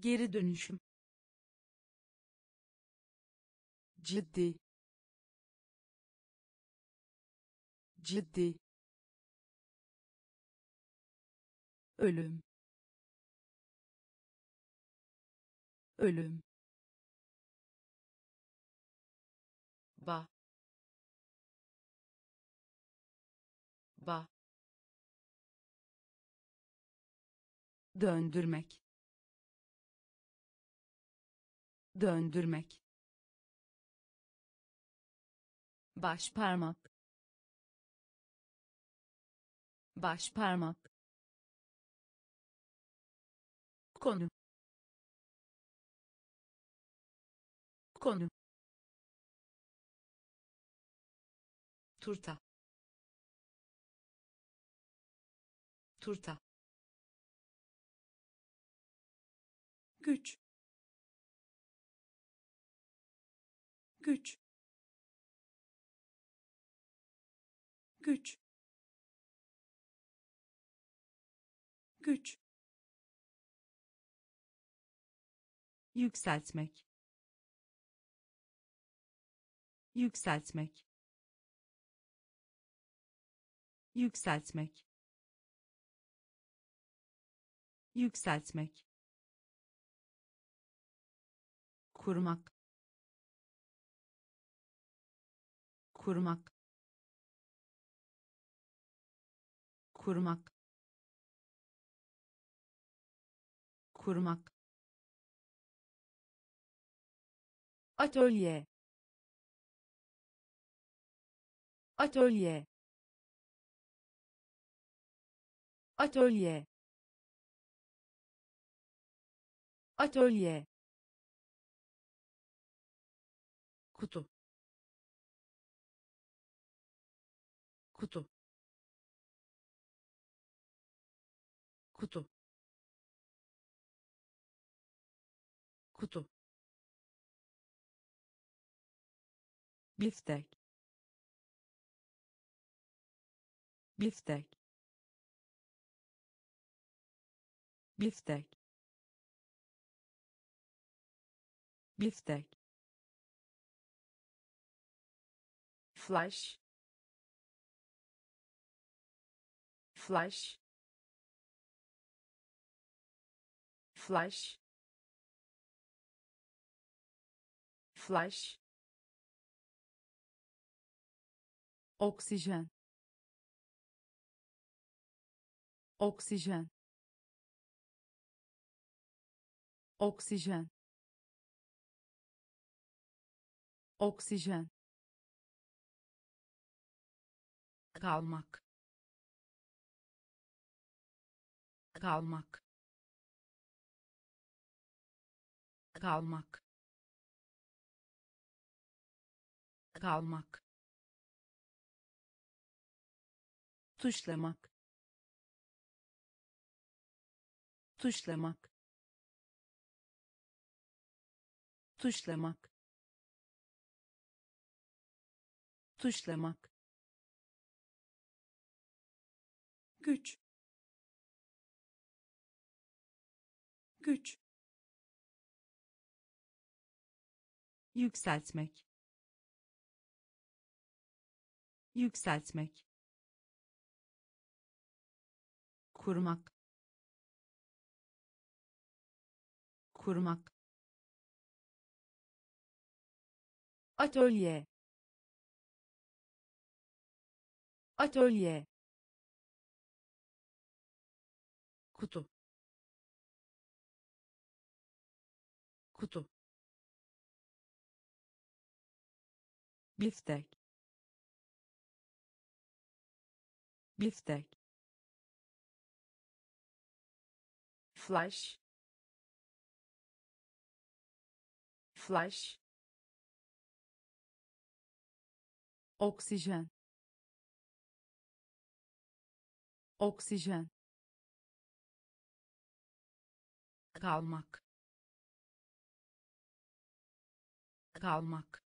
Geri dönüşüm. Ciddi. Ciddi. Ölüm. Ölüm. Ba. Ba döndürmek. Döndürmek. Baş parmak baş parmak konu. Konu. Turta. Turta güç. Güç. Güç. Güç. Yükseltmek. Yükseltmek. Yükseltmek. Yükseltmek kurmak. Kurmak. Kurmak. Kurmak. Atölye. Atölye. Atölye. Atölye kutu kutu kutu kutu biftek. Biftek. Biftek. Biftek flash. Flash. Flash. Flash. Oksijen. Oksijen. Oksijen. Oksijen kalmak. Kalmak. Kalmak. Kalmak. Tuşlamak. Tuşlamak. Tuşlamak. Tuşlamak güç. Güç. Yükseltmek. Yükseltmek. Kurmak. Kurmak. Atölye. Atölye kutu kutu biftek. Biftek. Flash. Flash. Oksijen. Oksijen kalmak. Kalmak.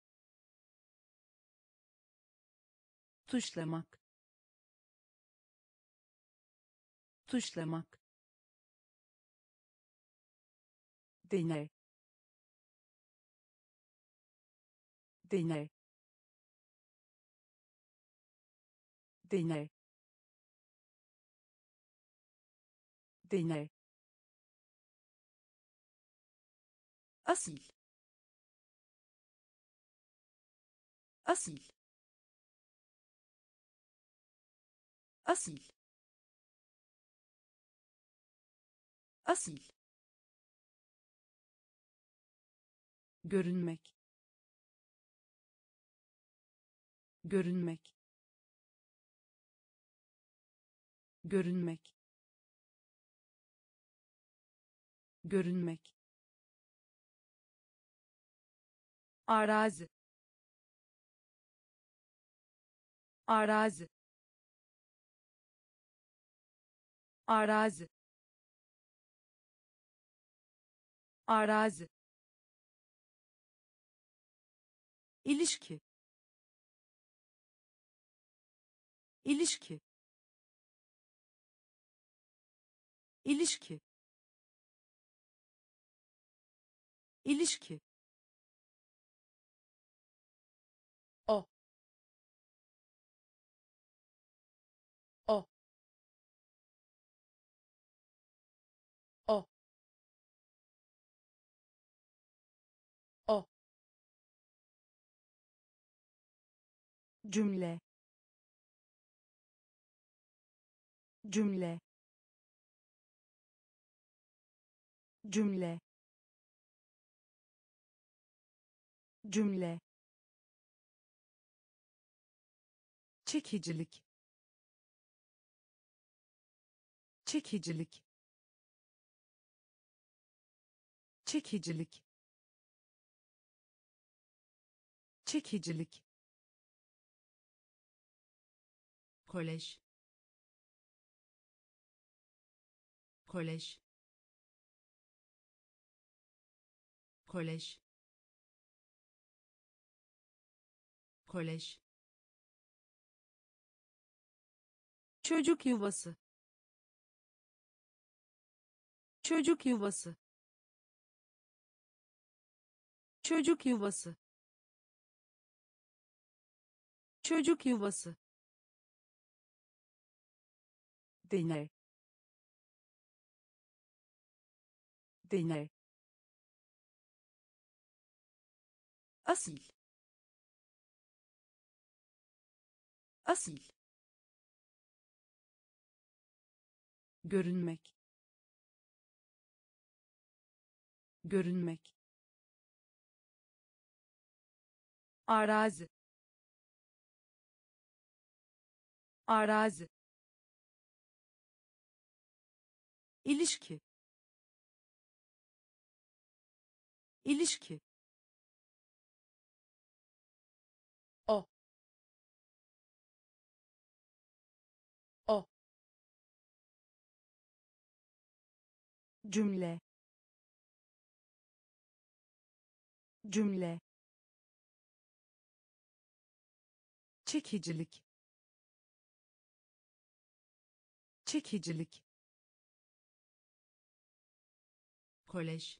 Tuşlamak. Tuşlamak. Deney deney deney deney asil. Asil. Asil. Asil. Görünmek. Görünmek. Görünmek. Görünmek arazi. Arazi. Arazi. Arazi. İlişki. İlişki. İlişki. İlişki cümle. Cümle. Cümle. Cümle. Çekicilik. Çekicilik. Çekicilik. Çekicilik kolej. Kolej. Kolej. Kolej. Çocuk yuvası. Çocuk yuvası. Çocuk yuvası. Çocuk yuvası deney. Deney. Asil. Asil. Görünmek. Görünmek. Arazi. Arazi ilişki. İlişki. O. O. Cümle. Cümle. Çekicilik. Çekicilik kolej.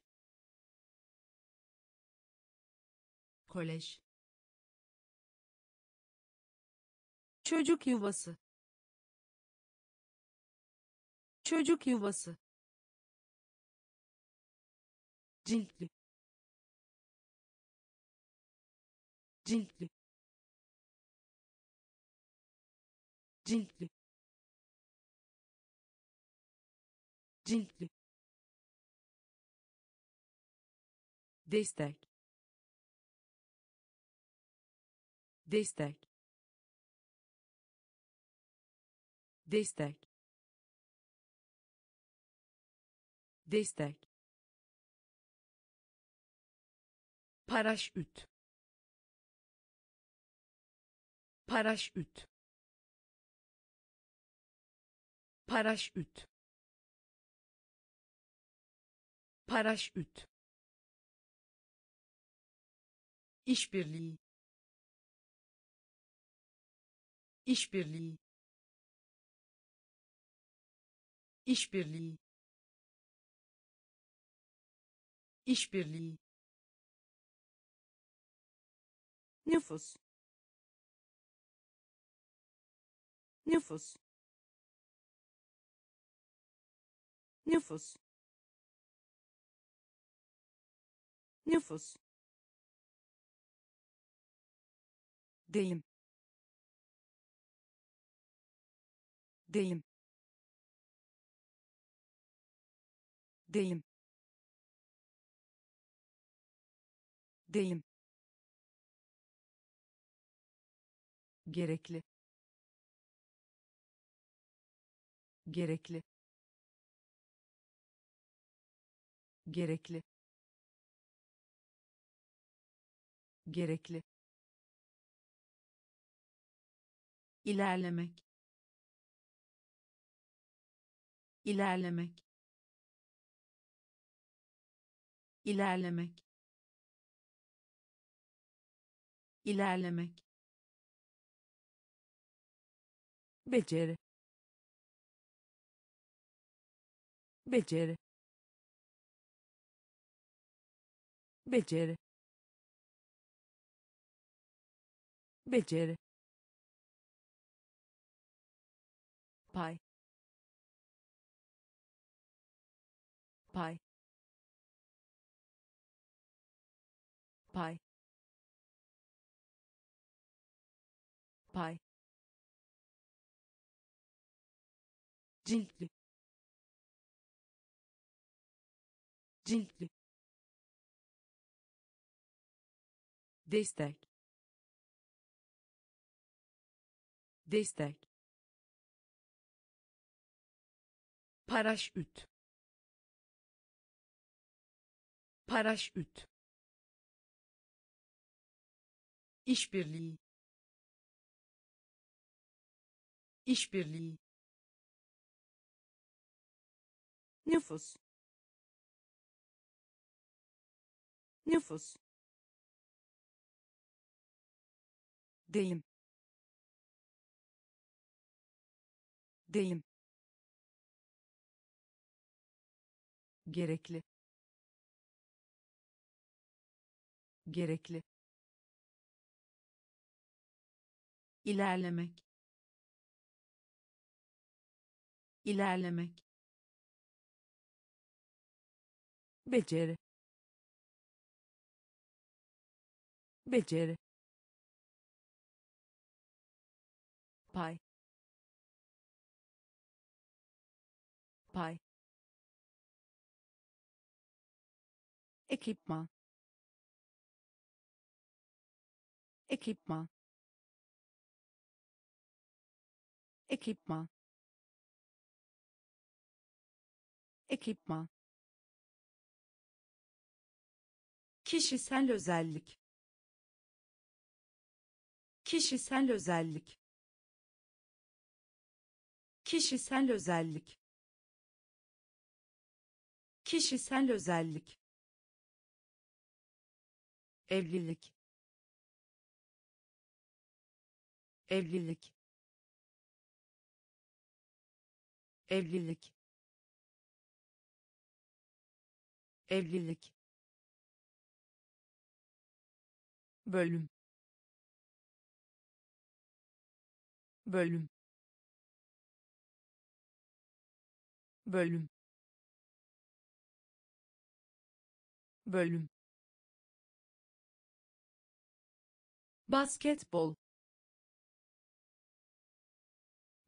Kolej. Çocuk yuvası. Çocuk yuvası. Ciltli. Ciltli. Ciltli. Ciltli destek. Destek. Destek. Destek. Paraşüt. Paraşüt. Paraşüt. Paraşüt işbirliği. İşbirliği. İşbirliği. İşbirliği. Nüfus. Nüfus. Nüfus. Nüfus deyim. Deyim. Deyim. Deyim. Gerekli. Gerekli. Gerekli. Gerekli ilerlemek. İlerlemek. İlerlemek. İlerlemek. Beceri. Beceri. Beceri. Beceri pay. Pay. Pay. Pay. Ciltli. Ciltli. Destek. Destek paraşüt. Paraşüt. İşbirliği. İşbirliği. Nüfus. Nüfus. Deyim. Deyim gerekli. Gerekli. İlerlemek. İlerlemek. Beceri. Beceri. Pay. Pay ekipman. Ekipman. Ekipman. Ekipman. Kişisel özellik. Kişisel özellik. Kişisel özellik. Kişisel özellik evlilik. Evlilik. Evlilik. Evlilik. Bölüm. Bölüm. Bölüm. Bölüm basketbol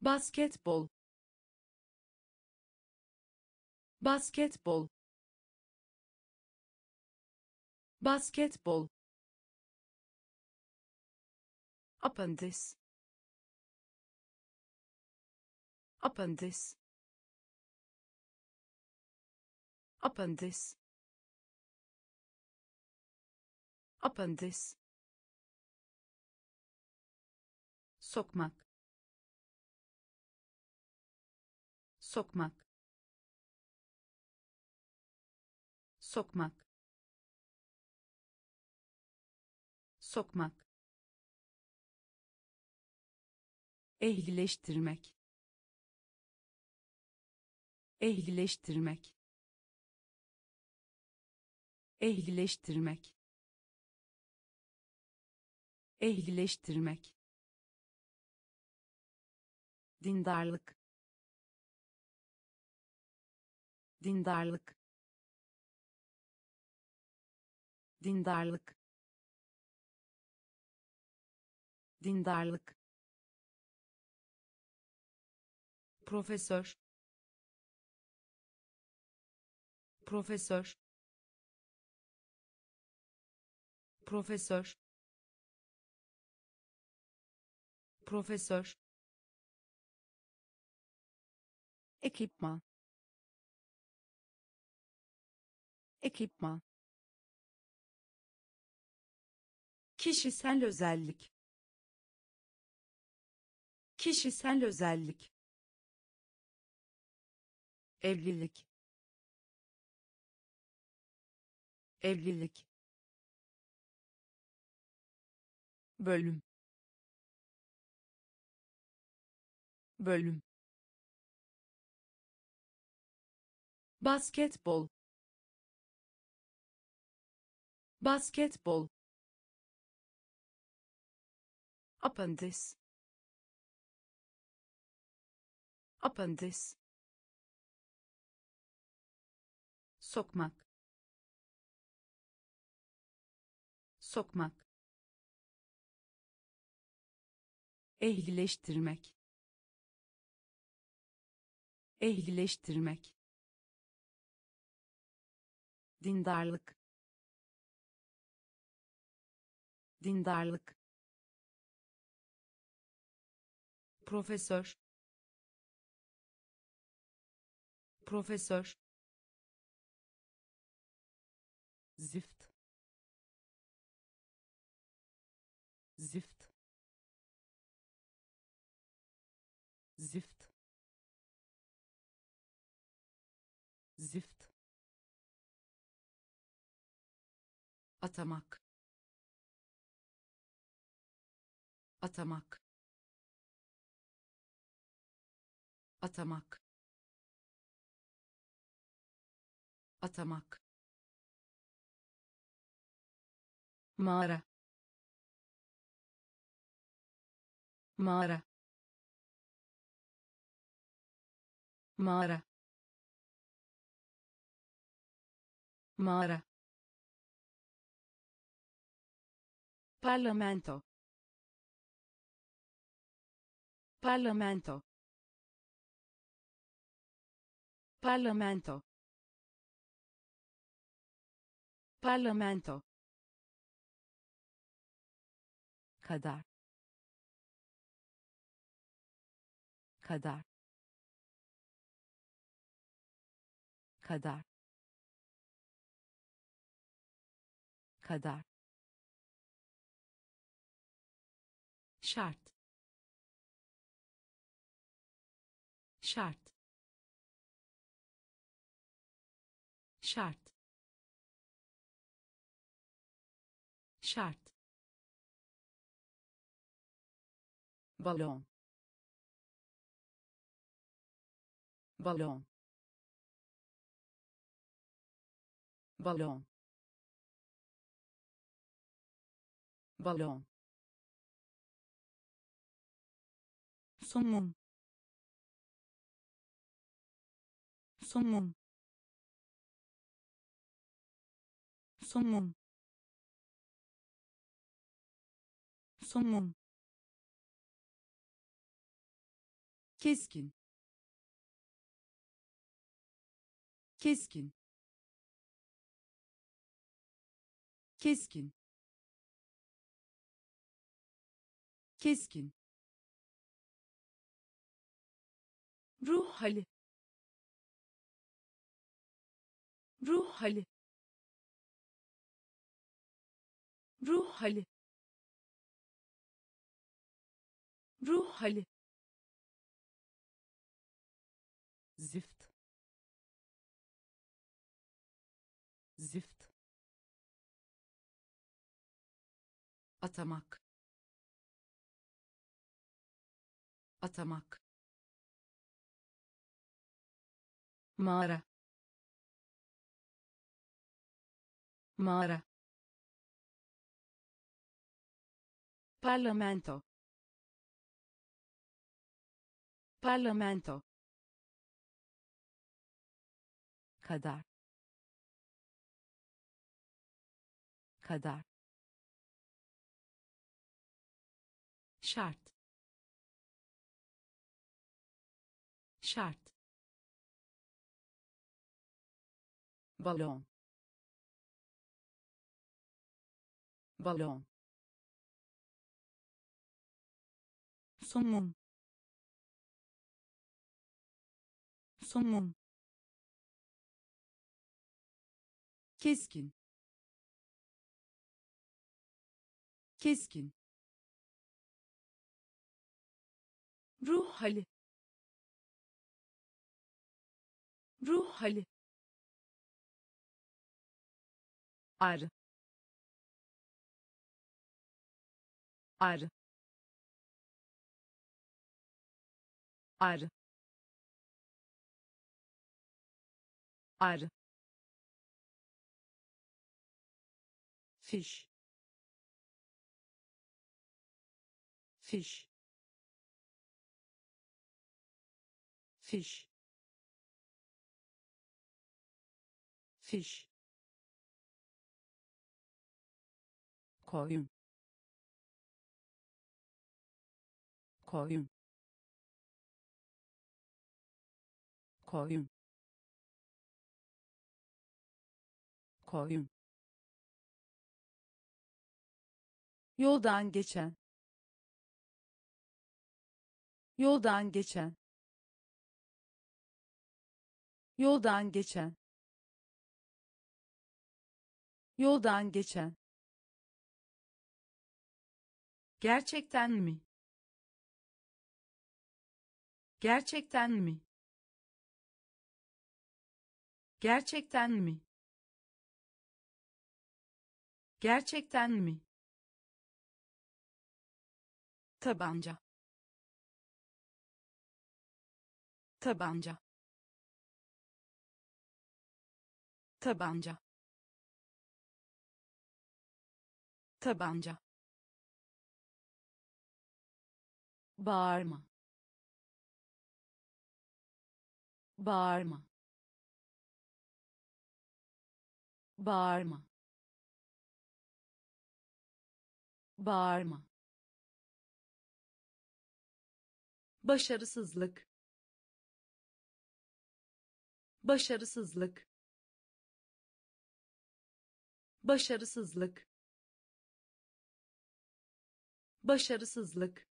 basketbol basketbol basketbol apandis apandis apandis apandis sokmak. Sokmak. Sokmak. Sokmak. Ehlileştirmek. Ehlileştirmek. Ehlileştirmek. Ehlileştirmek dindarlık dindarlık dindarlık dindarlık. Profesör profesör. Profesör profesör ekipman. Ekipman. Kişisel özellik. Kişisel özellik. Evlilik. Evlilik. Bölüm. Bölüm basketbol. Basketbol. Apandis. Apandis. Sokmak. Sokmak. Ehlileştirmek. Ehlileştirmek dindarlık dindarlık profesör profesör zift zift zift atamak. Atamak. Atamak. Atamak. Mağara. Mağara. Mağara. Mağara parlamento. Parlamento. Parlamento. Parlamento. Kadar. Kadar. Kadar. Kadar şart. Şart. Şart. Şart. Balon. Balon. Balon. Balon somun somun somun somun keskin. Keskin. Keskin. Keskin ruh hali. Ruh hali. Ruh hali. Ruh hali. Zift. Zift. Atamak. Atamak mağara. Mağara. Parlamento. Parlamento. Kadar. Kadar. Şart. Şart balon. Balon. Somun somun keskin. Keskin. Ruh hali. Ruh hali ar ar ar ar. Fiş fiş fiş fiş koyun. Koyun. Koyun. Koyun. Yoldan geçen. Yoldan geçen. Yoldan geçen. Yoldan geçen. Gerçekten mi? Gerçekten mi? Gerçekten mi? Gerçekten mi? tabanca tabanca tabanca tabanca bağırma. Bağırma. Bağırma. Bağırma. Başarısızlık. Başarısızlık. Başarısızlık. Başarısızlık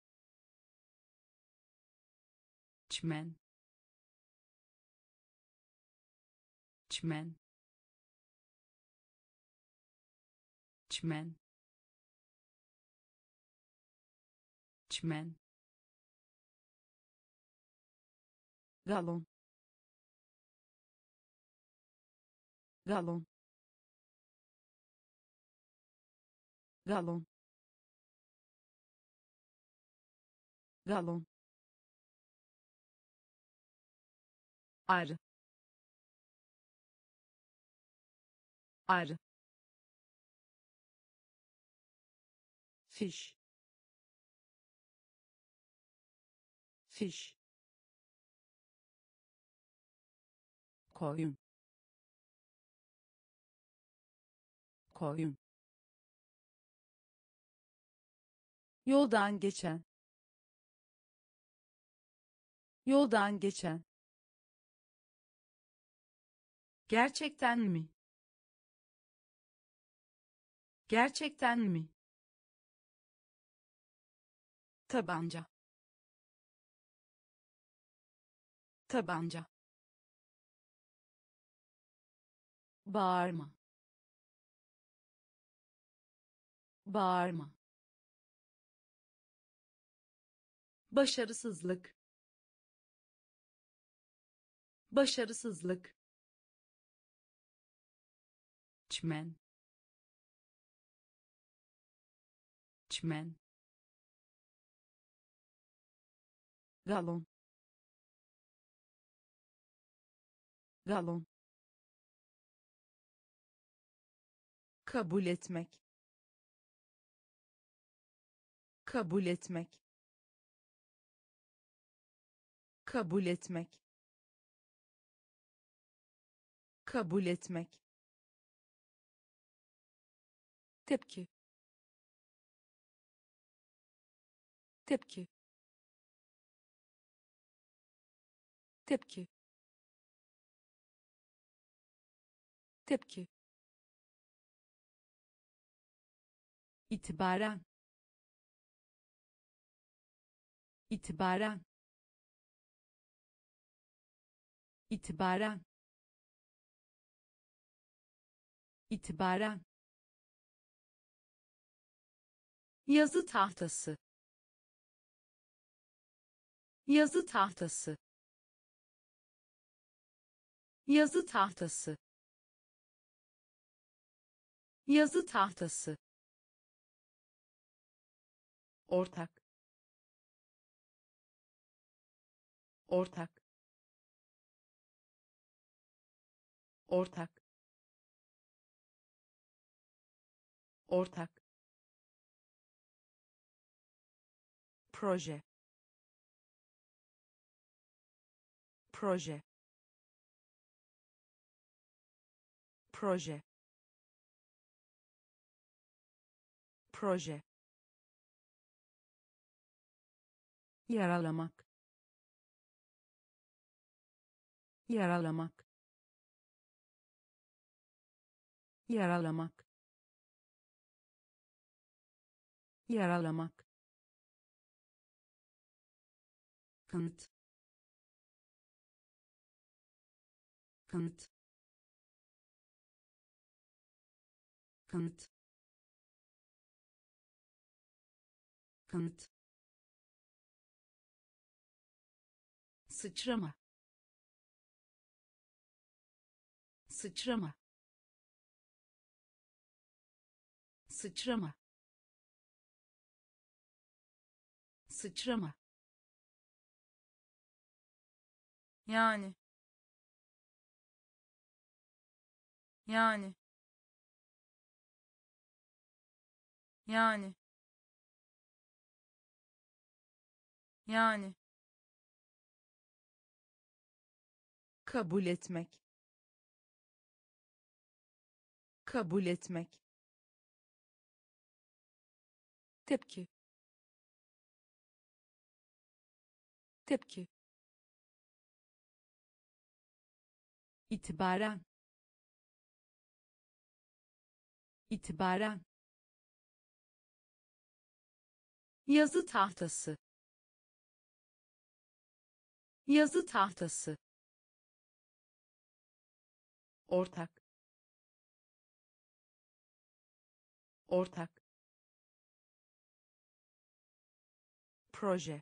çmen. Çmen. Çmen. Çmen. Galon. Galon. Galon. Galon ar ar fiş fiş koyun koyun Yoldan geçen. Yoldan geçen. Gerçekten mi? Gerçekten mi? Tabanca. Tabanca. bağırma bağırma başarısızlık başarısızlık çmen. Çmen. Galon. Galon. Kabul etmek. Kabul etmek. Kabul etmek. Kabul etmek tepki. Tepki. Tepki. Tepki. İtibaren. İtibaren. İtibaren. İtibaren yazı tahtası. Yazı tahtası. Yazı tahtası. Yazı tahtası. Ortak. Ortak. Ortak. Ortak proje. Proje. Proje. Proje. Yaralamak. Yaralamak. Yaralamak. Yaralamak kanıt. Kanıt. Kanıt. Kanıt. Sıçrama. Sıçrama. Sıçrama. Sıçrama yani. Yani. Yani. Yani. Kabul etmek. Kabul etmek. Tepki. Tepki itibaren itibaren yazı tahtası yazı tahtası ortak ortak proje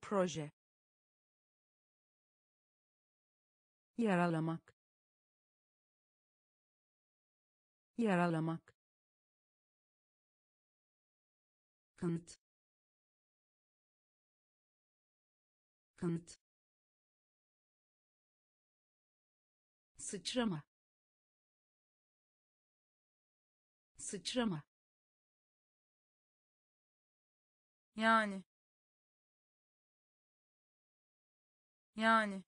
proje yaralamak. Yaralamak. Kanıt. Kanıt. Sıçrama. Sıçrama. Yani. Yani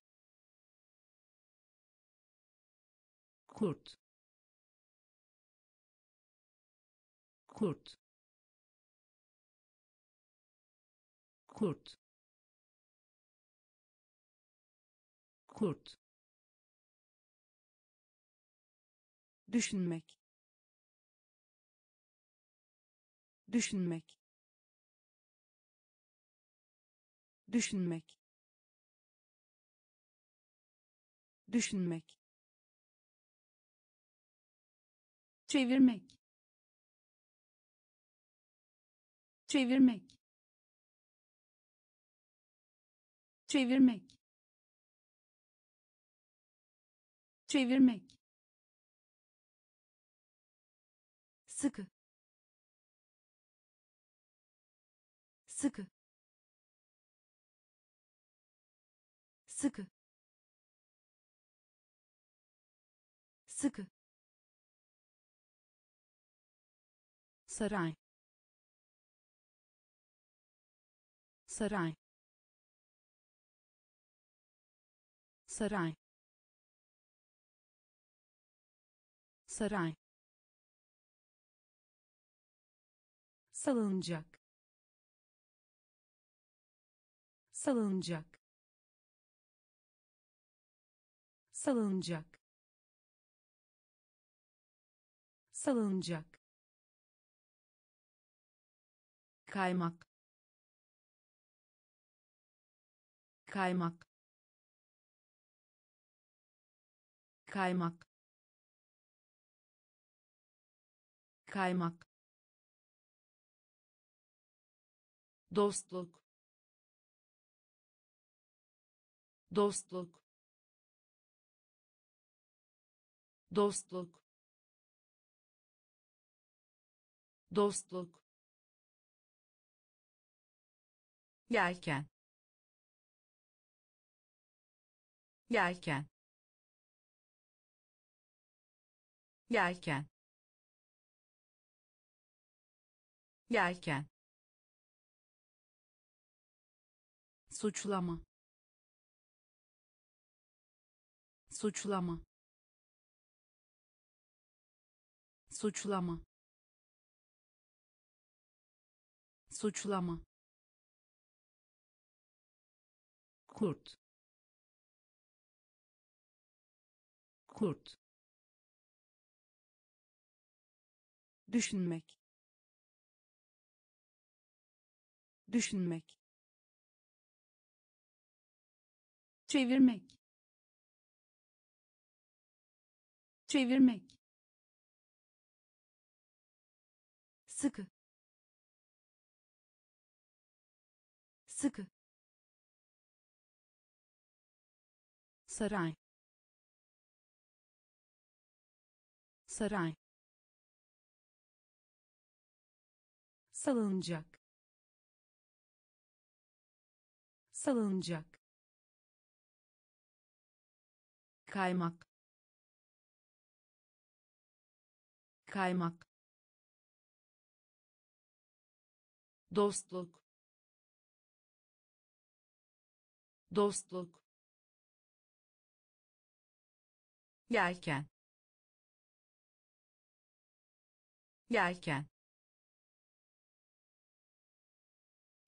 kurt. Kurt. Kurt. Kurt. Düşünmek. Düşünmek. Düşünmek. Düşünmek çevirmek. Çevirmek. Çevirmek. Çevirmek. Sıkı. Sıkı. Sıkı. Sıkı saray. Saray. Saray. Saray. Salınacak. Salınacak. Salınacak. Salınacak kaymak. Kaymak. Kaymak. Kaymak. Dostluk. Dostluk. Dostluk. Dostluk yelken. Yelken. Yelken. Yelken. Suçlama. Suçlama. Suçlama. Suçlama kurt. Kurt. Düşünmek. Düşünmek. Çevirmek. Çevirmek. Sıkı. Sıkı saray. Saray. Salıncak salıncak kaymak. Kaymak. Dostluk. Dostluk yelken. Yelken.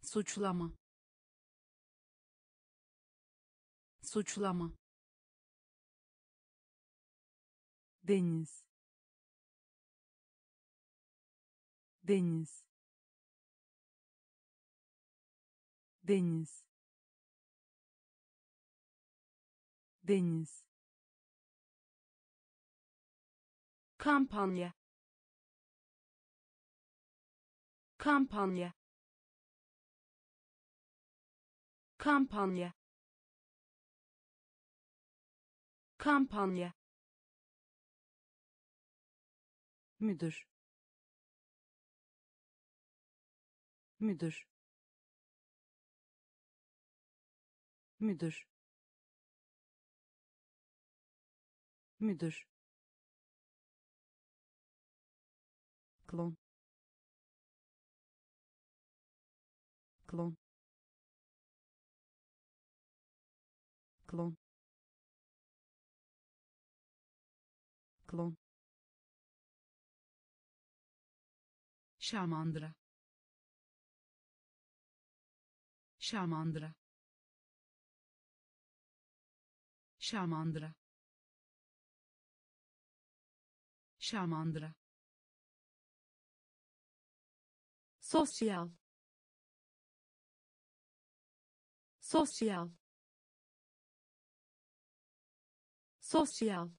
Suçlama. Suçlama. Deniz. Deniz. Deniz. Deniz kampanya. Kampanya. Kampanya. Kampanya. Müdür. Müdür. Müdür. Müdür klon. Klon. Klon. Klon. Şamandıra. Şamandıra. Şamandıra. Şamandıra sosyal sosyal sosyal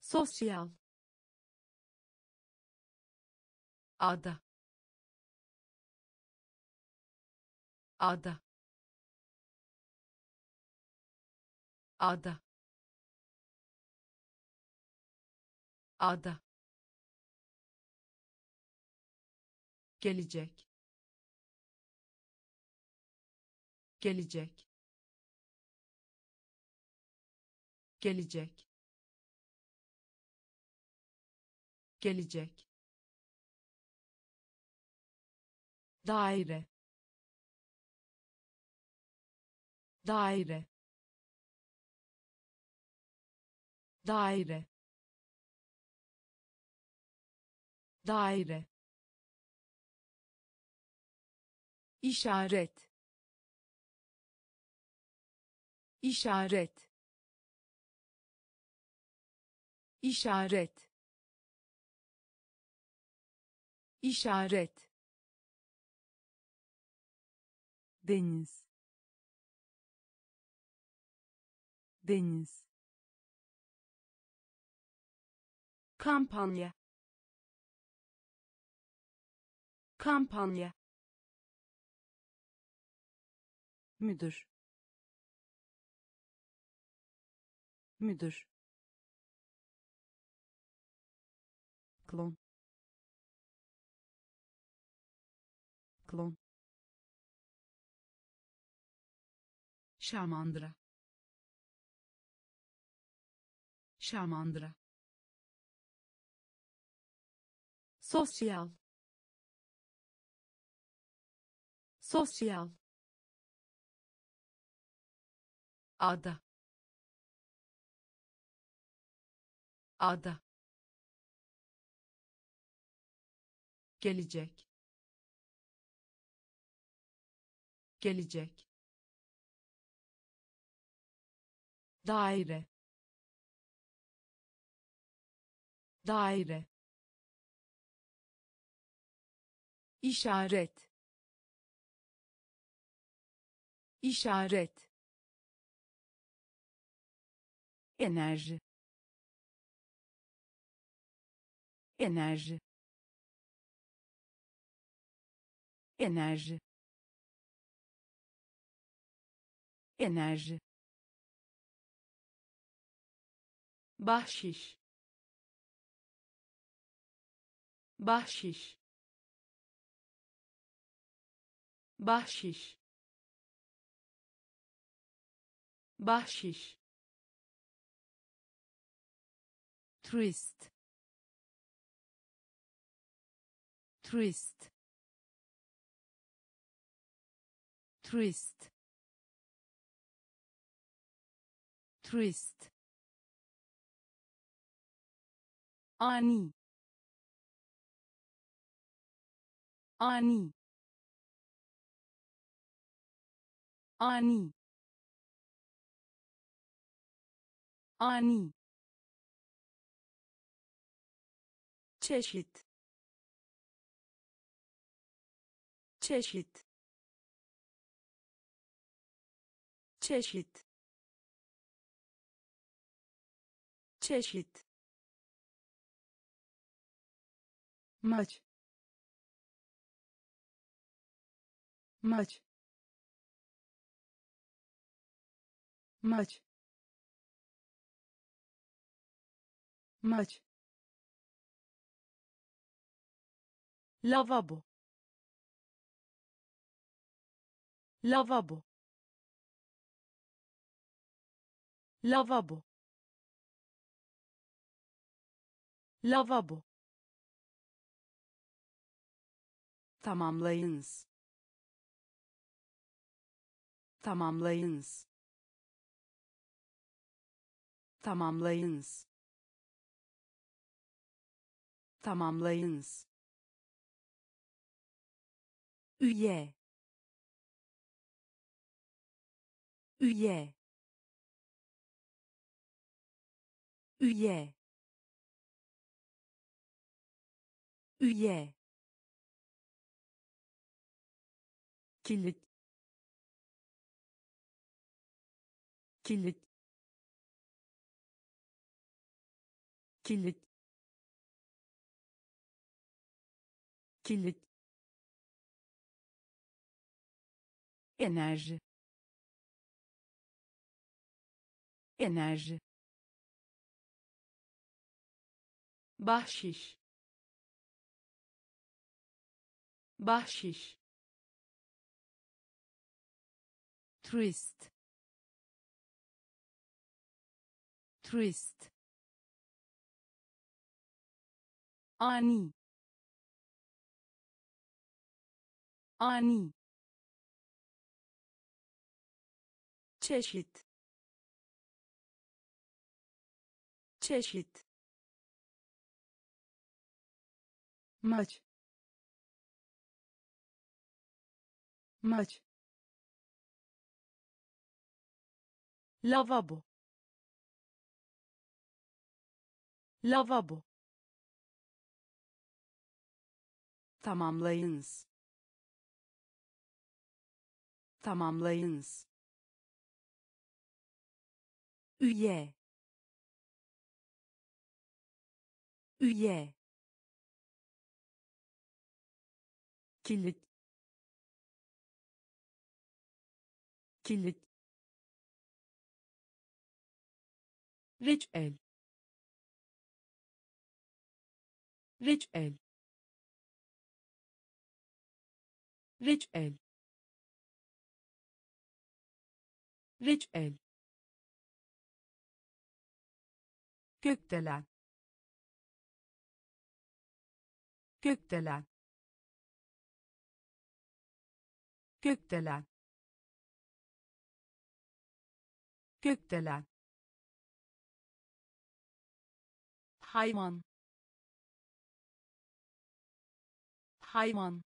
sosyal ada. Ada. Ada. Ada gelecek. Gelecek. Gelecek. Gelecek. Daire. Daire. Daire. Daire işaret. İşaret. İşaret. İşaret. Deniz. Deniz. Kampanya. Kampanya müdür? Müdür. Klon. Klon. Şamandıra. Şamandıra. Sosyal. Sosyal ada. Ada. Gelecek. Gelecek. Daire. Daire. İşaret. İşaret enerji. Enerji. Enerji. Enerji. Bahşiş. Bahşiş. Bahşiş. Bahşiş turist turist turist turist ani. Ani. Ani. Ani çeşit. Çeşit. Çeşit. Çeşit. Maç. Maç. Maç. Maç lavabo. Lavabo. Lavabo. Lavabo. Tamamlayınız. Tamamlayınız. Tamamlayınız. Tamamlayınız üye üye üye üye kilit. Kilit. Kilit. Kilit enerji. Enerji. Bahşiş. Bahşiş. Turist. Turist. Ani. Ani çeşit. Çeşit. Maç. Maç. Lavabo. Lavabo. Tamamlayınız. Tamamlayınız üye. Üye. Kilit. Kilit. Reçel. Reçel. Reçel. Reçel gökdelen. Gökdelen. Gökdelen. Gökdelen. Hayvan. Hayvan.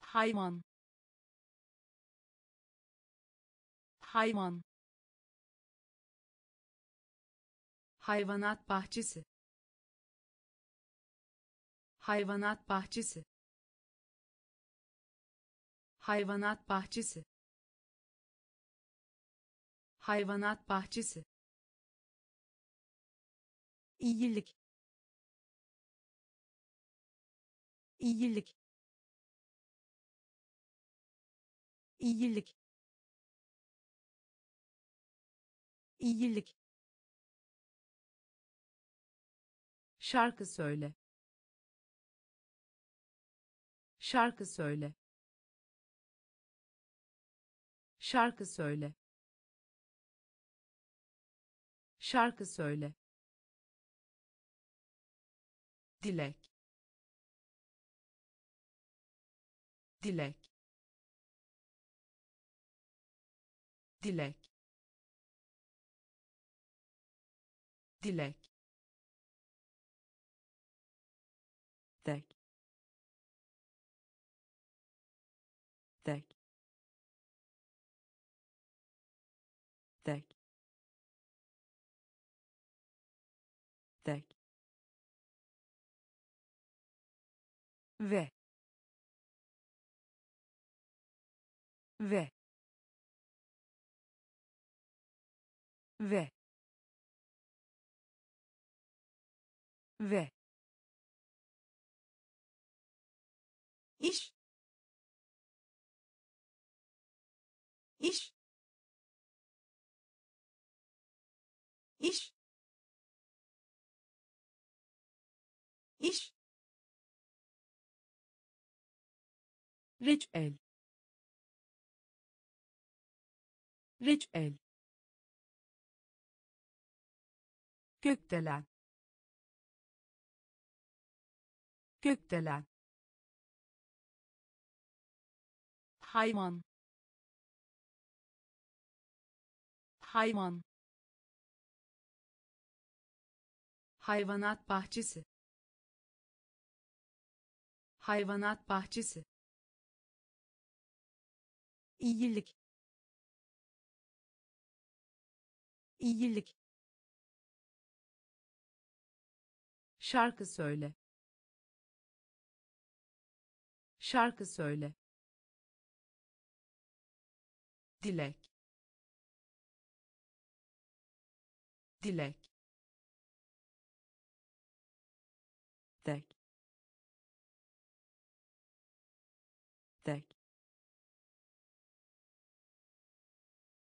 Hayvan. Hayvan hayvanat bahçesi. Hayvanat bahçesi. Hayvanat bahçesi. Hayvanat bahçesi. İyilik. İyilik. İyilik. İyilik şarkı söyle. Şarkı söyle. Şarkı söyle. Şarkı söyle. Dilek. Dilek. Dilek. Dilek tek tek tek tek ve ve ve ve iş. İş. İş. İş. Reçel reçel gökdelen gökdelen hayvan. Hayvan. Hayvanat bahçesi. Hayvanat bahçesi. İyilik. İyilik. Şarkı söyle. Şarkı söyle dilek. Dilek. Tek tek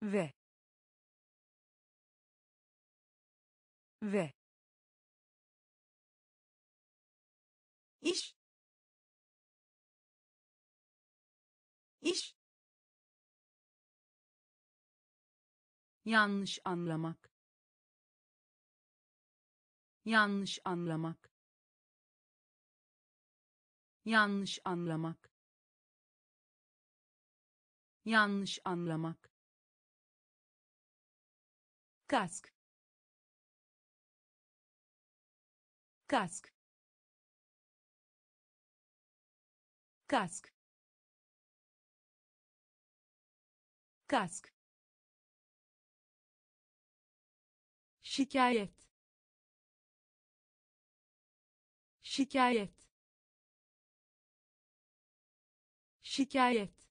ve. Ve. İş. İş yanlış anlamak. Yanlış anlamak. Yanlış anlamak. Yanlış anlamak. Kask. Kask. Kask. Kask şikayet. Şikayet. Şikayet.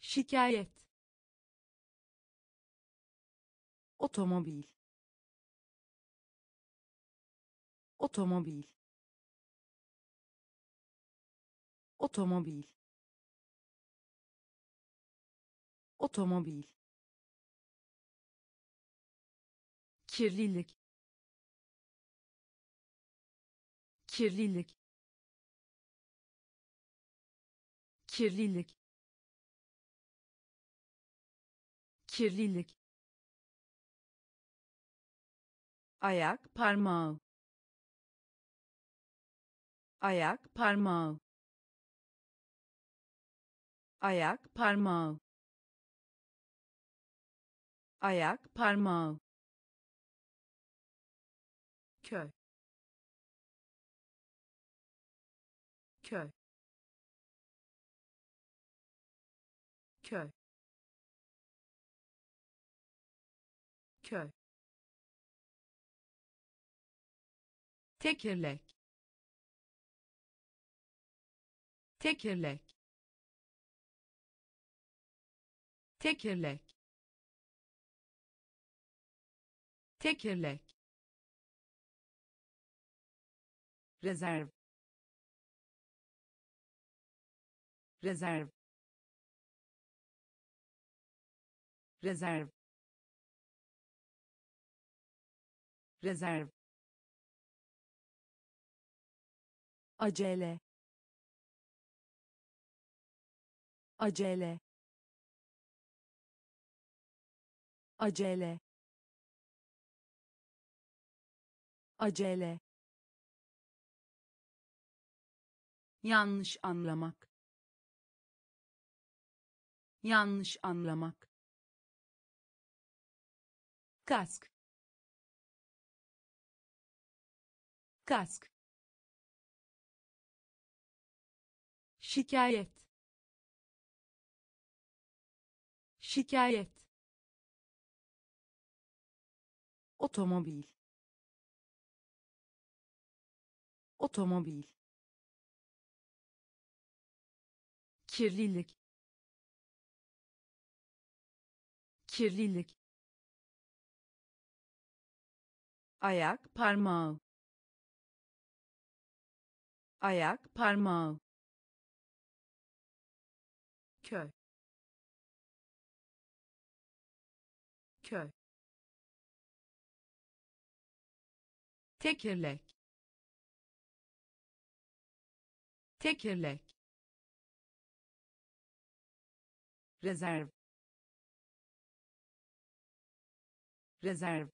Şikayet. Otomobil. Otomobil. Otomobil. Otomobil kirlilik kirlilik kirlilik kirlilik ayak parmağı ayak parmağı ayak parmağı ayak parmağı köy köy köy köy. Tekerlek tekerlek tekerlek tekerlek rezerv rezerv rezerv rezerv acele. Acele. Acele. Acele yanlış anlamak. Yanlış anlamak. Kask. Kask. Şikayet. Şikayet. Otomobil. Otomobil kirlilik kirlilik ayak parmağı ayak parmağı köy köy tekerlek tekerlek rezerv rezerv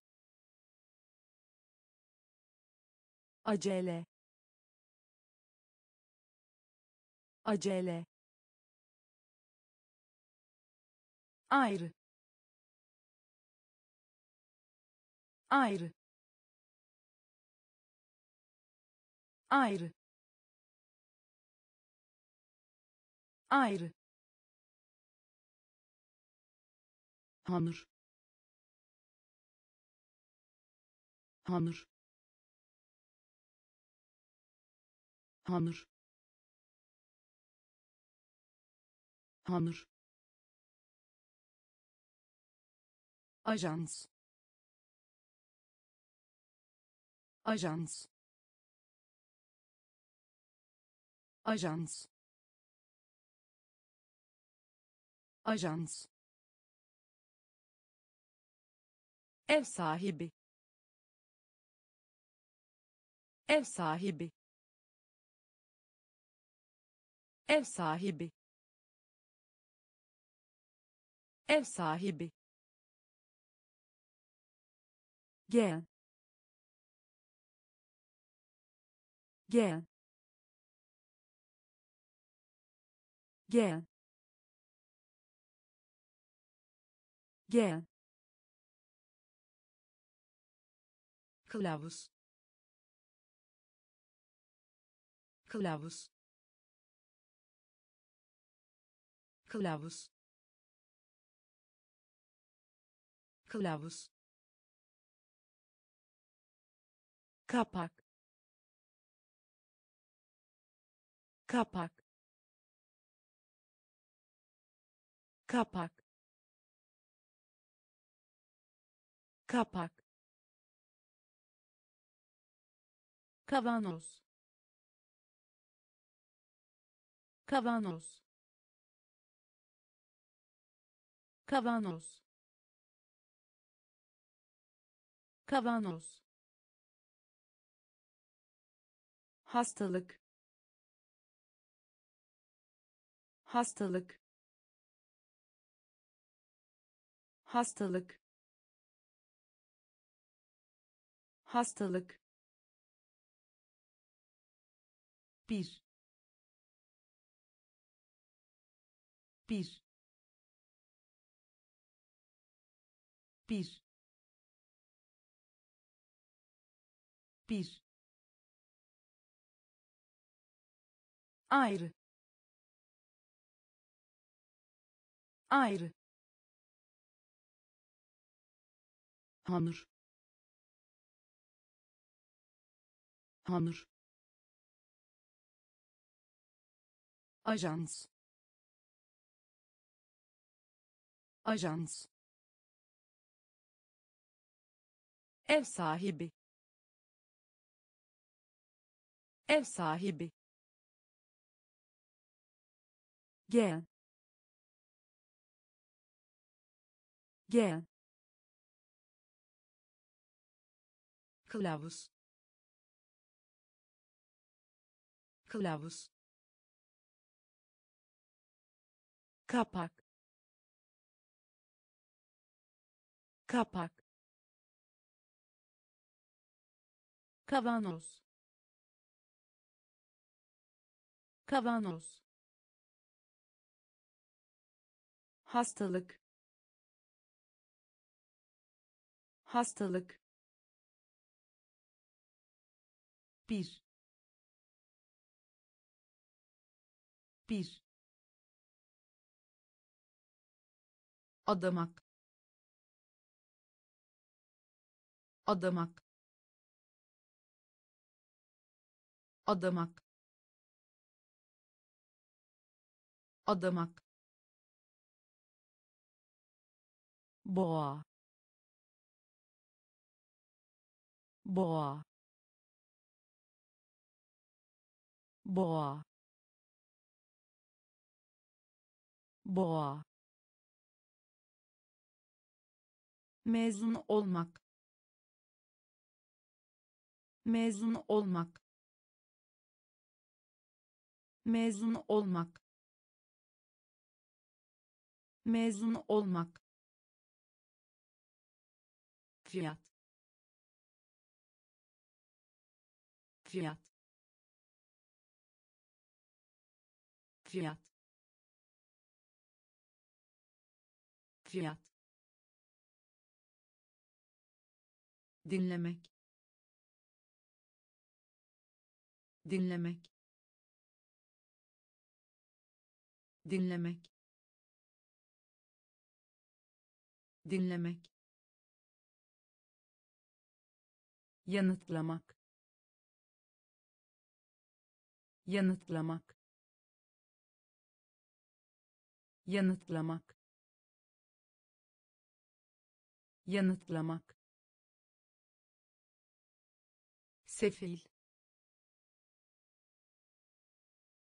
acele. Acele. Ayrı. Ayrı. Ayrı. Ayrı hamur. Hamur. Hamur. Hamur. Ajans. Ajans. Ajans. Ajans ev sahibi. Ev sahibi. Ev sahibi. Ev sahibi. Gel. Gel. Gel. Gel kılavuz. Kılavuz. Kılavuz. Kılavuz. Kapak. Kapak. Kapak. Kapak kavanoz. Kavanoz. Kavanoz. Kavanoz. Hastalık. Hastalık. Hastalık. Hastalık bir. Bir. Bir. Bir. Ayrı. Ayrı. Hamur. Hamur ajans. Ajans. Ev sahibi. Ev sahibi. Gel. Gel. Kılavuz. Kılavuz kapak. Kapak. Kavanoz. Kavanoz. Hastalık. Hastalık. Bir. Bir adamak. Adamak. Adamak. Adamak. Boğa. Boğa. Boğa. Boğa mezun olmak. Mezun olmak. Mezun olmak. Mezun olmak. Fiyat. Fiyat. Fiyat. Fiyat dinlemek. Dinlemek. Dinlemek. Dinlemek. Yanıtlamak. Yanıtlamak. Yanıtlamak. Yanıtlamak sefil.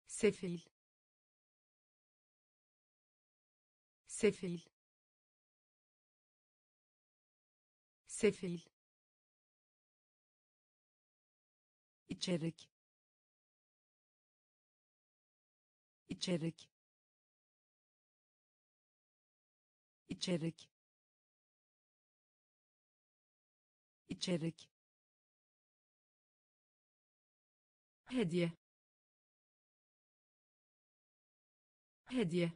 Sefil. Sefil. Sefil. İçerik. İçerik. İçerik. İçerik hediye. Hediye.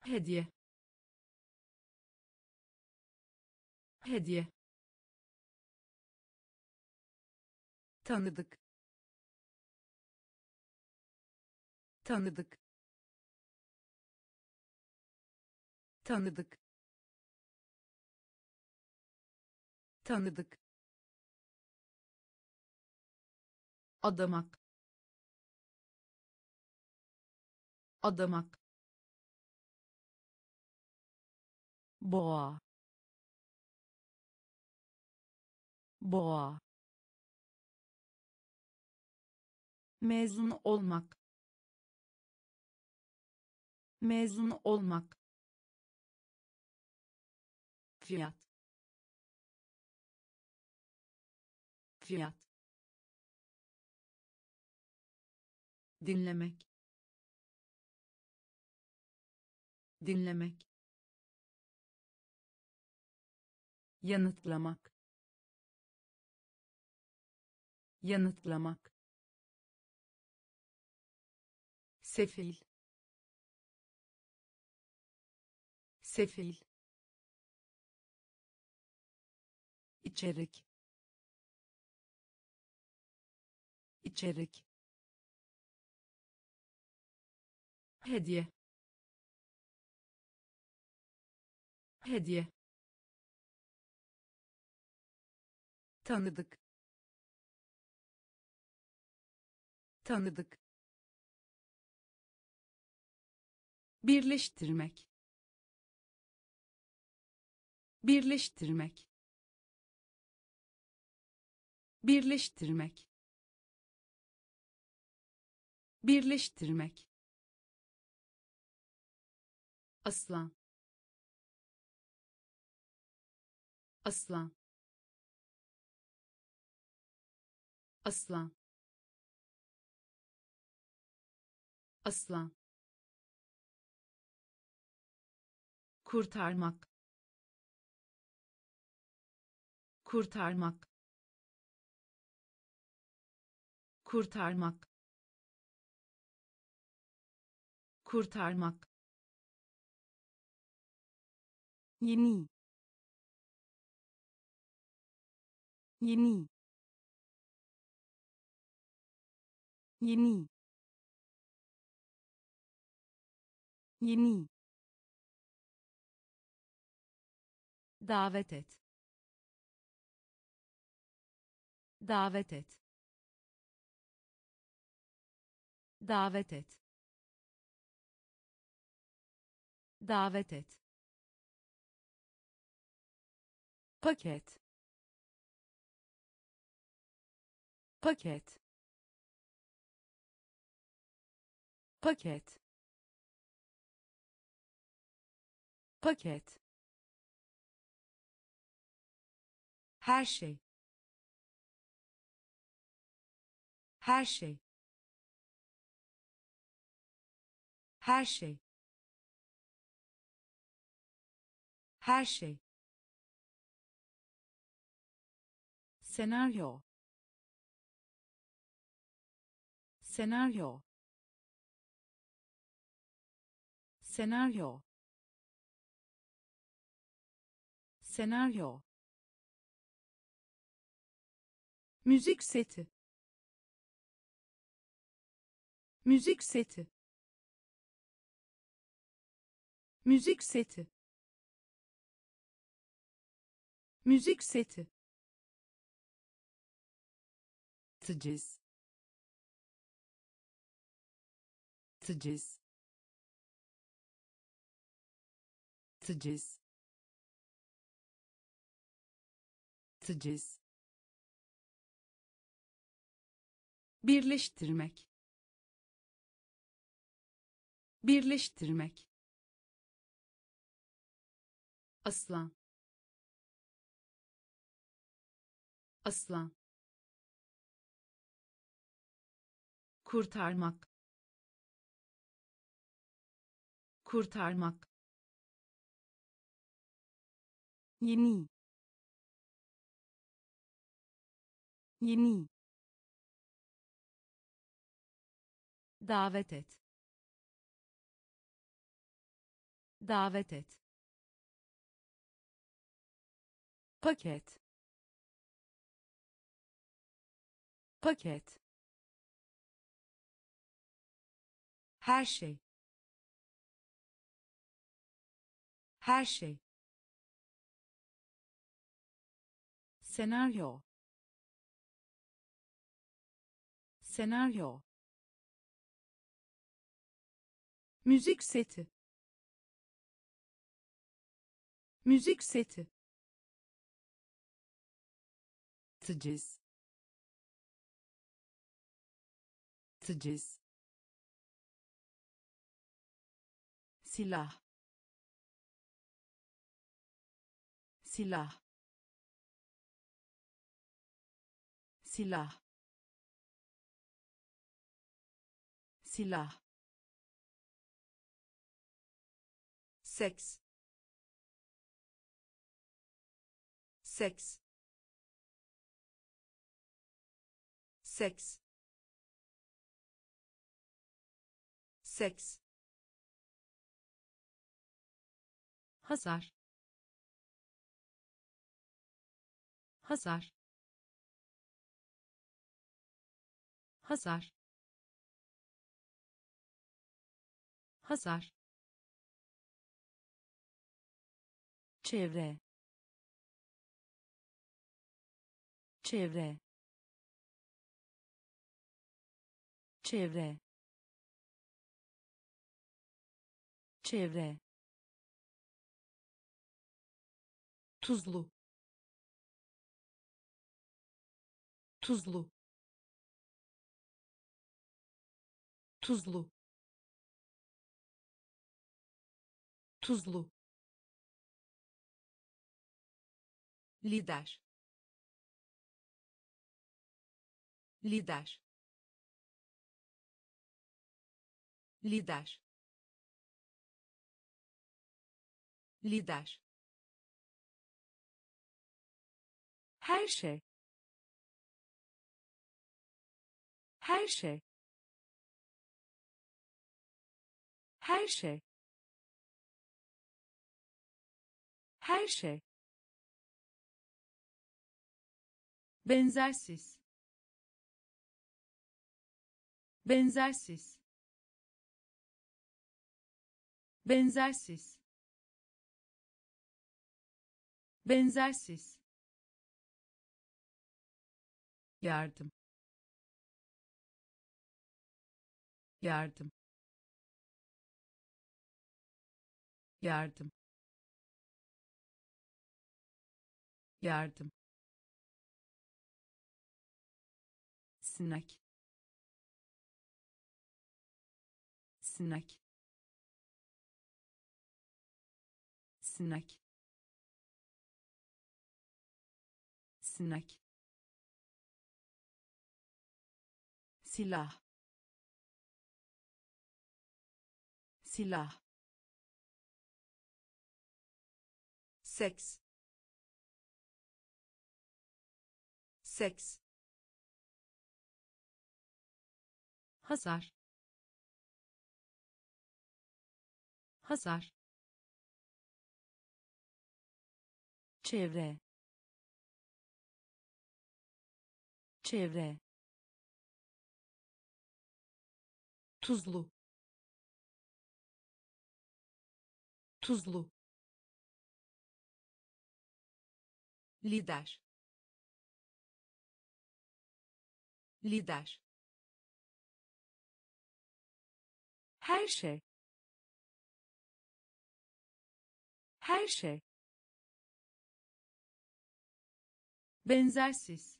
Hediye. Hediye. Tanıdık. Tanıdık. Tanıdık. Tanıdık adamak. Adamak. Boğa. Boğa. Mezun olmak. Mezun olmak. Fiyat. Fiyat dinlemek. Dinlemek. Yanıtlamak. Yanıtlamak. Sefil. Sefil. İçerik. İçerik hediye. Hediye. Tanıdık. Tanıdık. Birleştirmek. Birleştirmek. Birleştirmek. Birleştirmek aslan aslan aslan aslan kurtarmak. Kurtarmak. Kurtarmak. Kurtarmak yeni. Yeni. Yeni. Yeni. Davet et. Davet et. Davet et. Davet et paket paket paket paket her şey. Her şey. Her şey. Her şey senaryo. Senaryo. Senaryo. Senaryo. Müzik seti. Müzik seti. Müzik seti. Müzik seti teciz teciz teciz teciz birleştirmek. Birleştirmek. Aslan. Aslan kurtarmak. Kurtarmak. Yeni. Yeni. Davet et. Davet et. Paket. Paket her şey. Her şey. Senaryo. Senaryo. Müzik seti. Müzik seti teciz teciz silah silah silah silah seks seks seks seks hasar hasar hasar hasar çevre. Çevre. Çevre. Çevre tuzlu. Tuzlu. Tuzlu. Tuzlu. Lider. Lider. Lider. Lider her şey. Her şey. Her şey. Her şey. Benzersiz. Benzersiz. Benzersiz. Benzersiz yardım. Yardım. Yardım. Yardım. Sinek sinek sinek sinek silah. Silah. Seks. Seks. Hasar. Hasar. Çevre. Çevre tuzlu. Tuzlu. Lider. Lider. Her şey. Her şey. Benzersiz.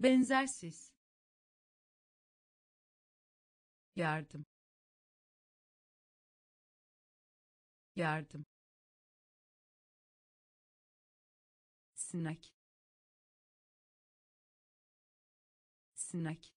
Benzersiz yardım. Yardım. Sinek sinek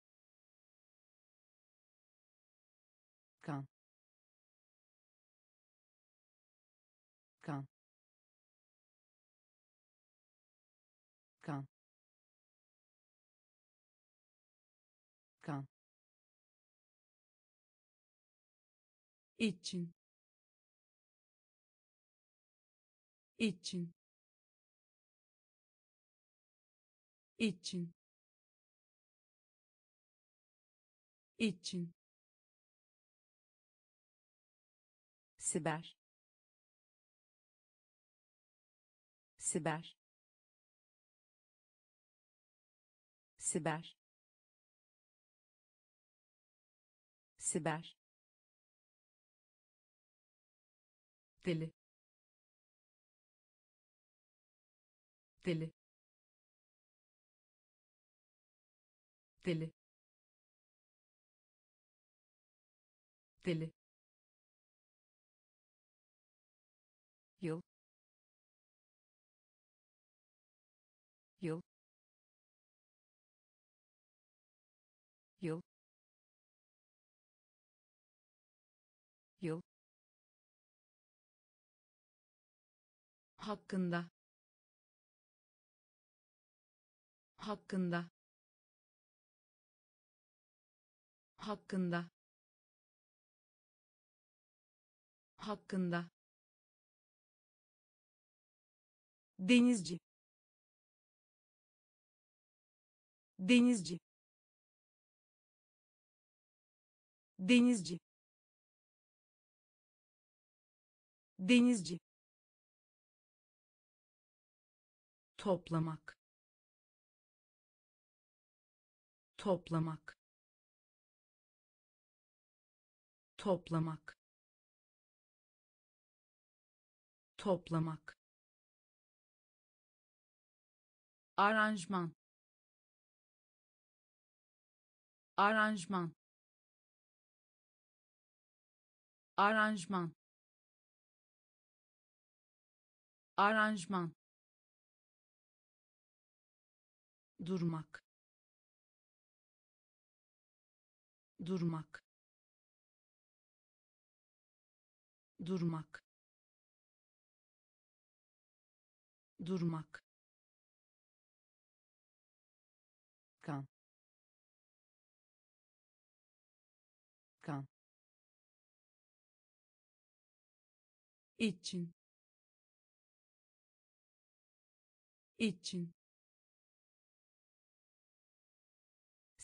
için. İçin. İçin. İçin. Siber. Siber. Siber. Siber deli. Deli. Deli. Deli. Yıl. Yıl. Yıl. Yıl hakkında hakkında hakkında hakkında. Denizci denizci denizci denizci toplamak. Toplamak. Toplamak. Toplamak. Aranjman. Aranjman. Aranjman. Aranjman durmak durmak durmak durmak. Kan. Kan. İçin. İçin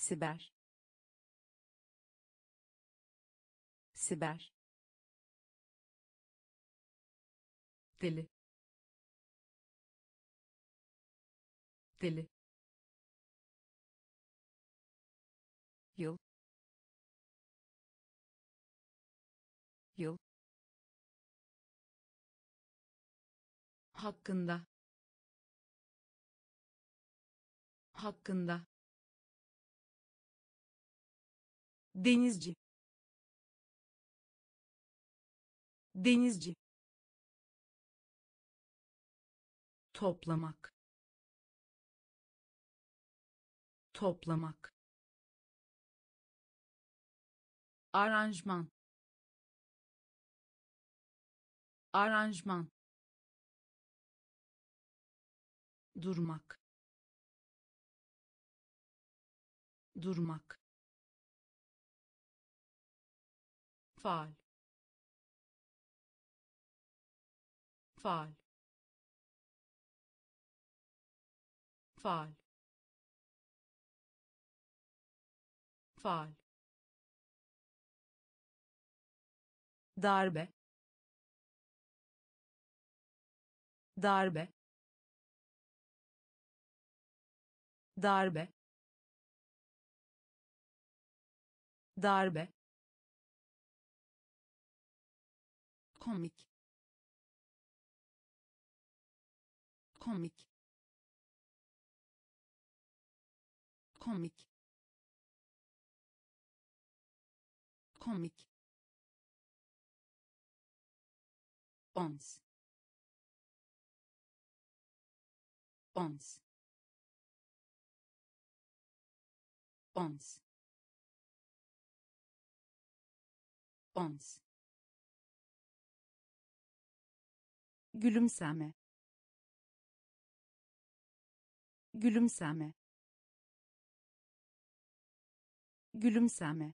siber. Siber. Deli. Deli. Yıl. Yıl. Hakkında. Hakkında denizci. Denizci. Toplamak. Toplamak. Aranjman. Aranjman. Durmak. Durmak faal. Faal. Faal. Faal. Darbe. Darbe. Darbe. Darbe komik. Komik. Komik. Komik. Ons. Ons. Ons. Ons gülümseme. Gülümseme. Gülümseme.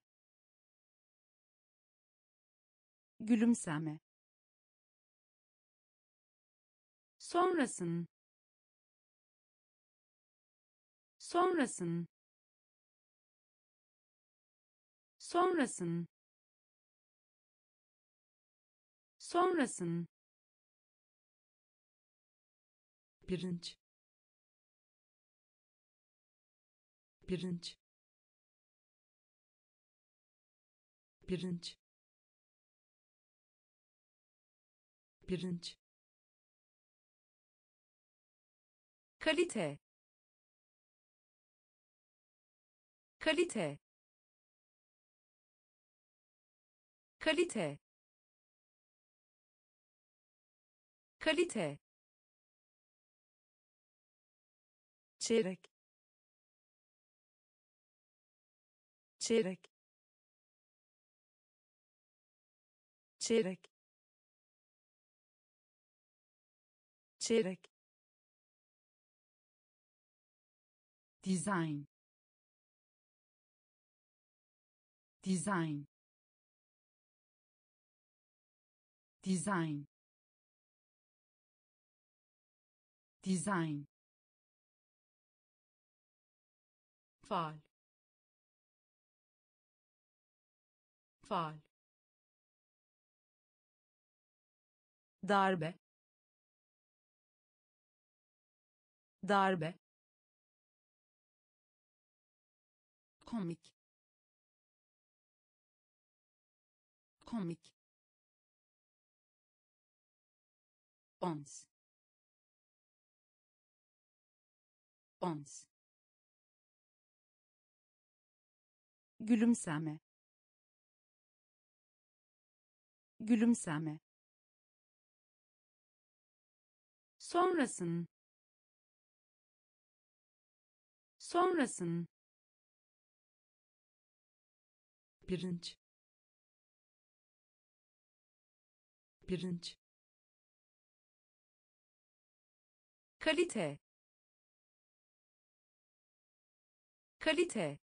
Gülümseme. Sonrasın. Sonrasın. Sonrasın. Sonrasın pirinç. Pirinç. Pirinç. Pirinç. Kalite. Kalite. Kalite. Kalite çeyrek. Çeyrek. Çeyrek. Çeyrek. Design. Design. Design. Design faal faal darbe. Darbe. Komik. Komik. Ons. Ons gülümseme. Gülümseme. Sonrasın. Sonrasın. Pirinç. Pirinç. Kalite. Kalite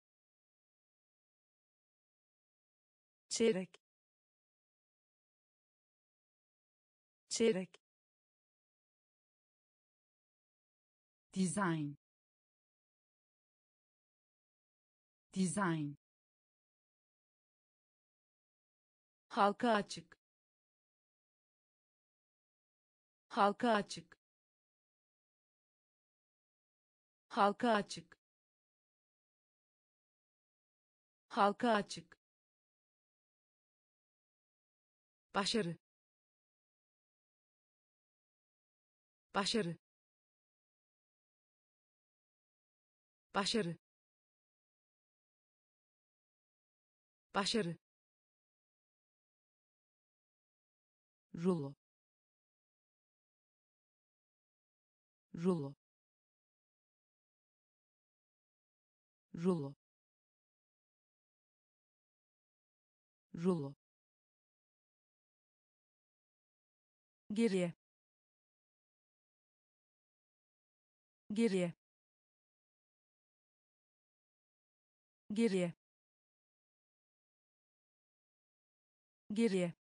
çeyrek. Çeyrek. Design. Design. Halka açık. Halka açık. Halka açık. Halka açık başarı. Başarı. Başarı. Başarı. Rulo. Rulo. Rulo. Rulo geriye. Geriye. Geriye. Geriye.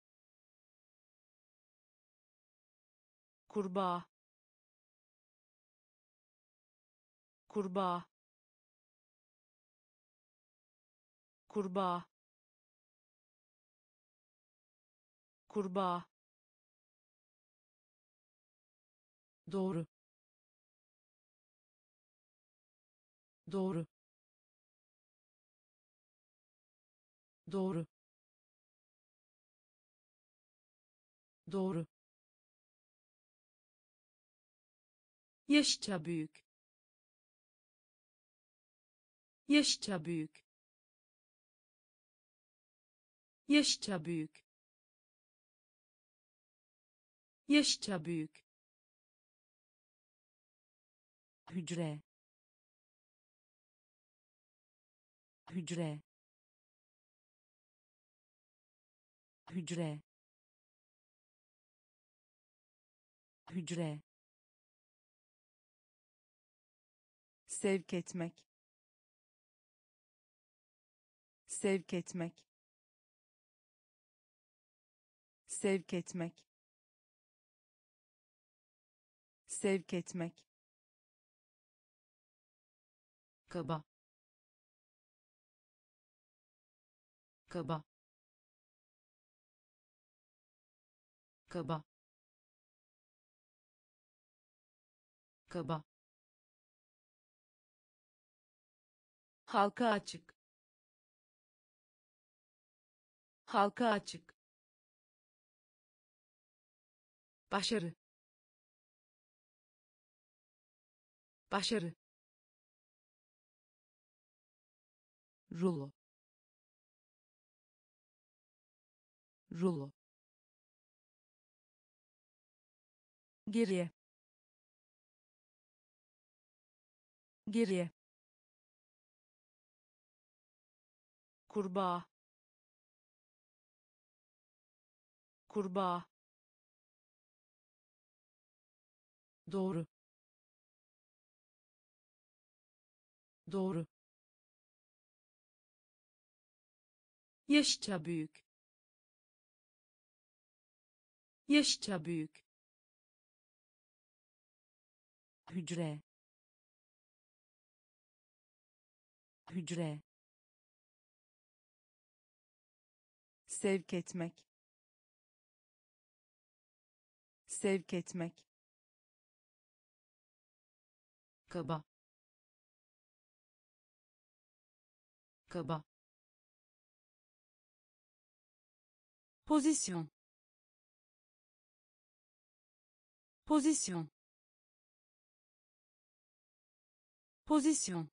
Kurbağa. Kurbağa. Kurbağa. Kurbağa doğru. Doğru. Doğru. Doğru. Yaşça büyük. Yaşça büyük. Yaşça büyük. Yaşça büyük hücre hücre hücre hücre. Sevk etmek. Sevk etmek. Sevk etmek. Sevk etmek kaba. Kaba. Kaba. Kaba. Halka açık. Halka açık. Başarı. Başarı rulo. Rulo. Geriye. Geriye. Kurbağa. Kurbağa. Doğru. Doğru yaşça büyük. Yaşça büyük. Hücre. Hücre. Sevk etmek. Sevk etmek. Kaba. Kaba pozisyon pozisyon pozisyon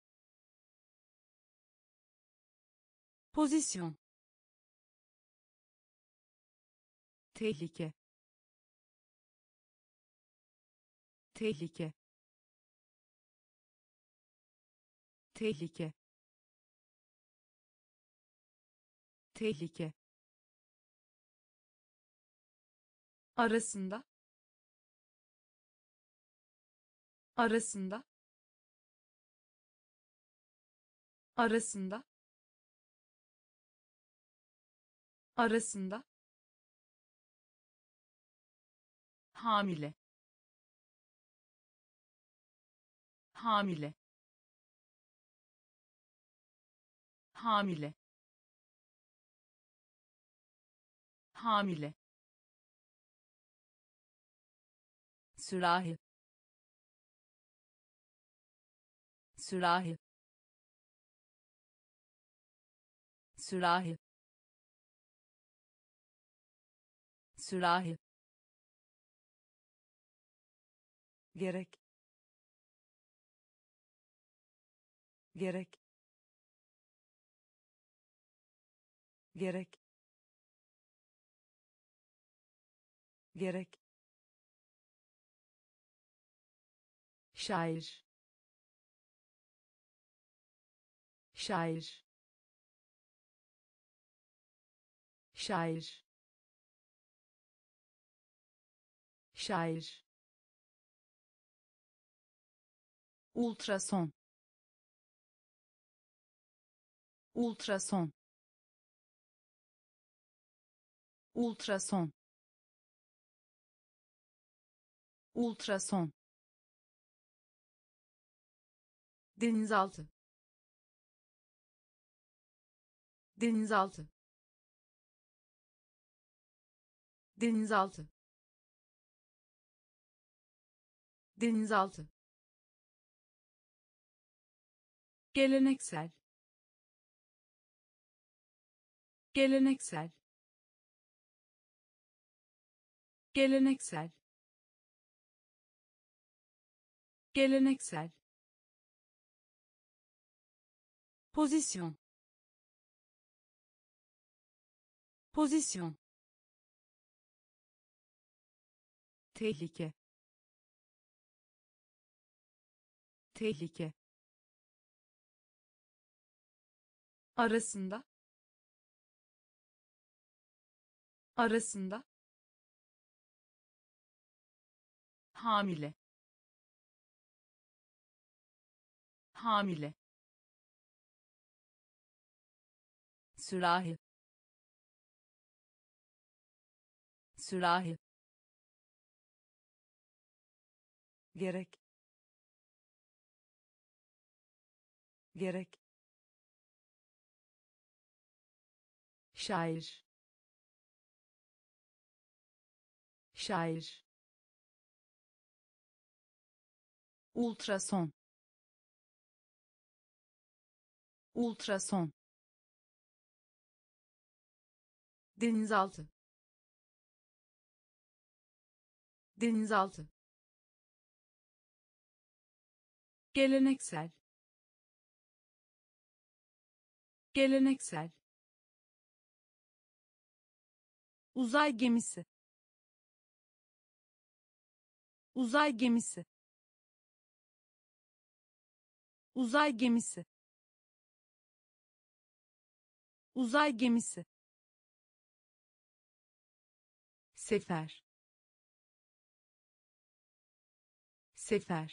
pozisyon tehlike. Tehlike. Tehlike. Tehlike arasında arasında arasında arasında. Hamile hamile hamile hamile sürahi sürahi sürahi sürahi. Gerek. Gerek. Gerek. Gerek şair. Şair. Şair. Şair. Ultrason. Ultrason. Ultrason. Ultrason denizaltı. Denizaltı. Denizaltı. Denizaltı. Geleneksel. Geleneksel. Geleneksel. Geleneksel pozisyon pozisyon tehlike. Tehlike. Arasında. Arasında. Hamile. Hamile sürahi sürahi gerek gerek şair şair ultrason ultrason denizaltı. Denizaltı. Geleneksel. Geleneksel. Uzay gemisi. Uzay gemisi. Uzay gemisi. Uzay gemisi sefer. Sefer.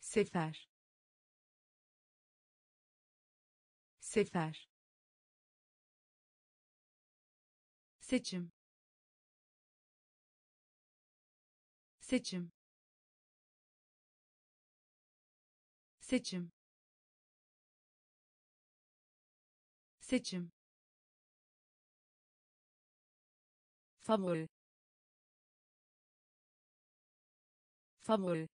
Sefer. Sefer. Seçim. Seçim. Seçim. Seçim favori. Favori.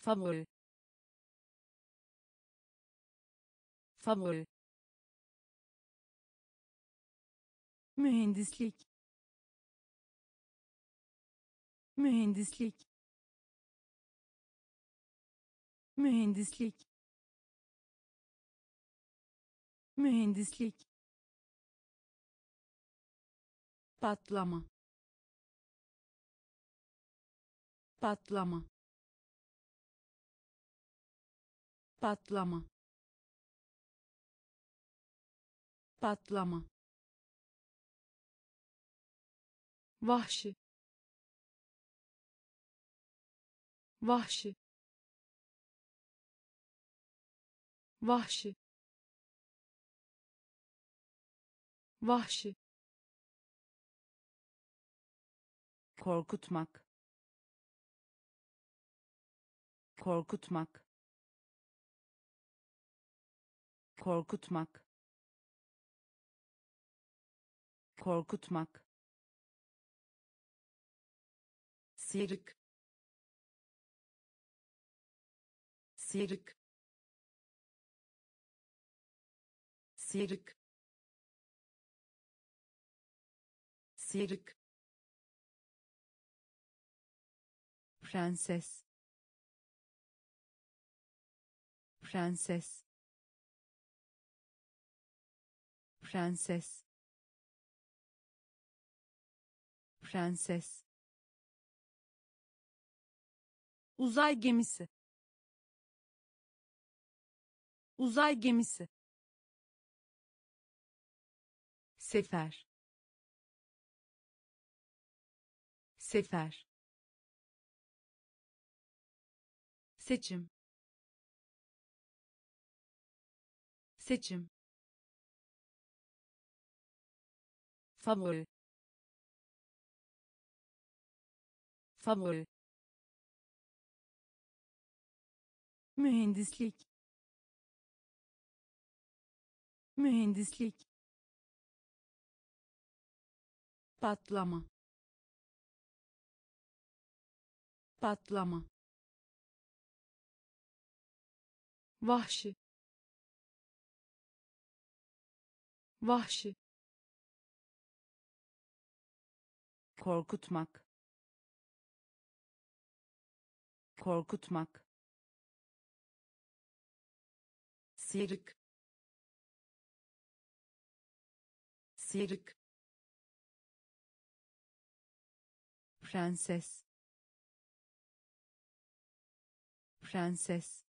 Favori. Favori. Mühendislik. Mühendislik. Mühendislik. Mühendislik patlama. Patlama. Patlama. Patlama. Vahşi. Vahşi. Vahşi. Vahşi korkutmak. Korkutmak. Korkutmak. Korkutmak. Sıyrık sıyrık sıyrık sıyrık prenses. Prenses. Prenses. Prenses. Uzay gemisi. Uzay gemisi. Sefer. Sefer seçim. Seçim. Favori. Favori. Mühendislik. Mühendislik. Patlama. Patlama vahşi. Vahşi. Korkutmak. Korkutmak. Sıyrık sıyrık prenses. Prenses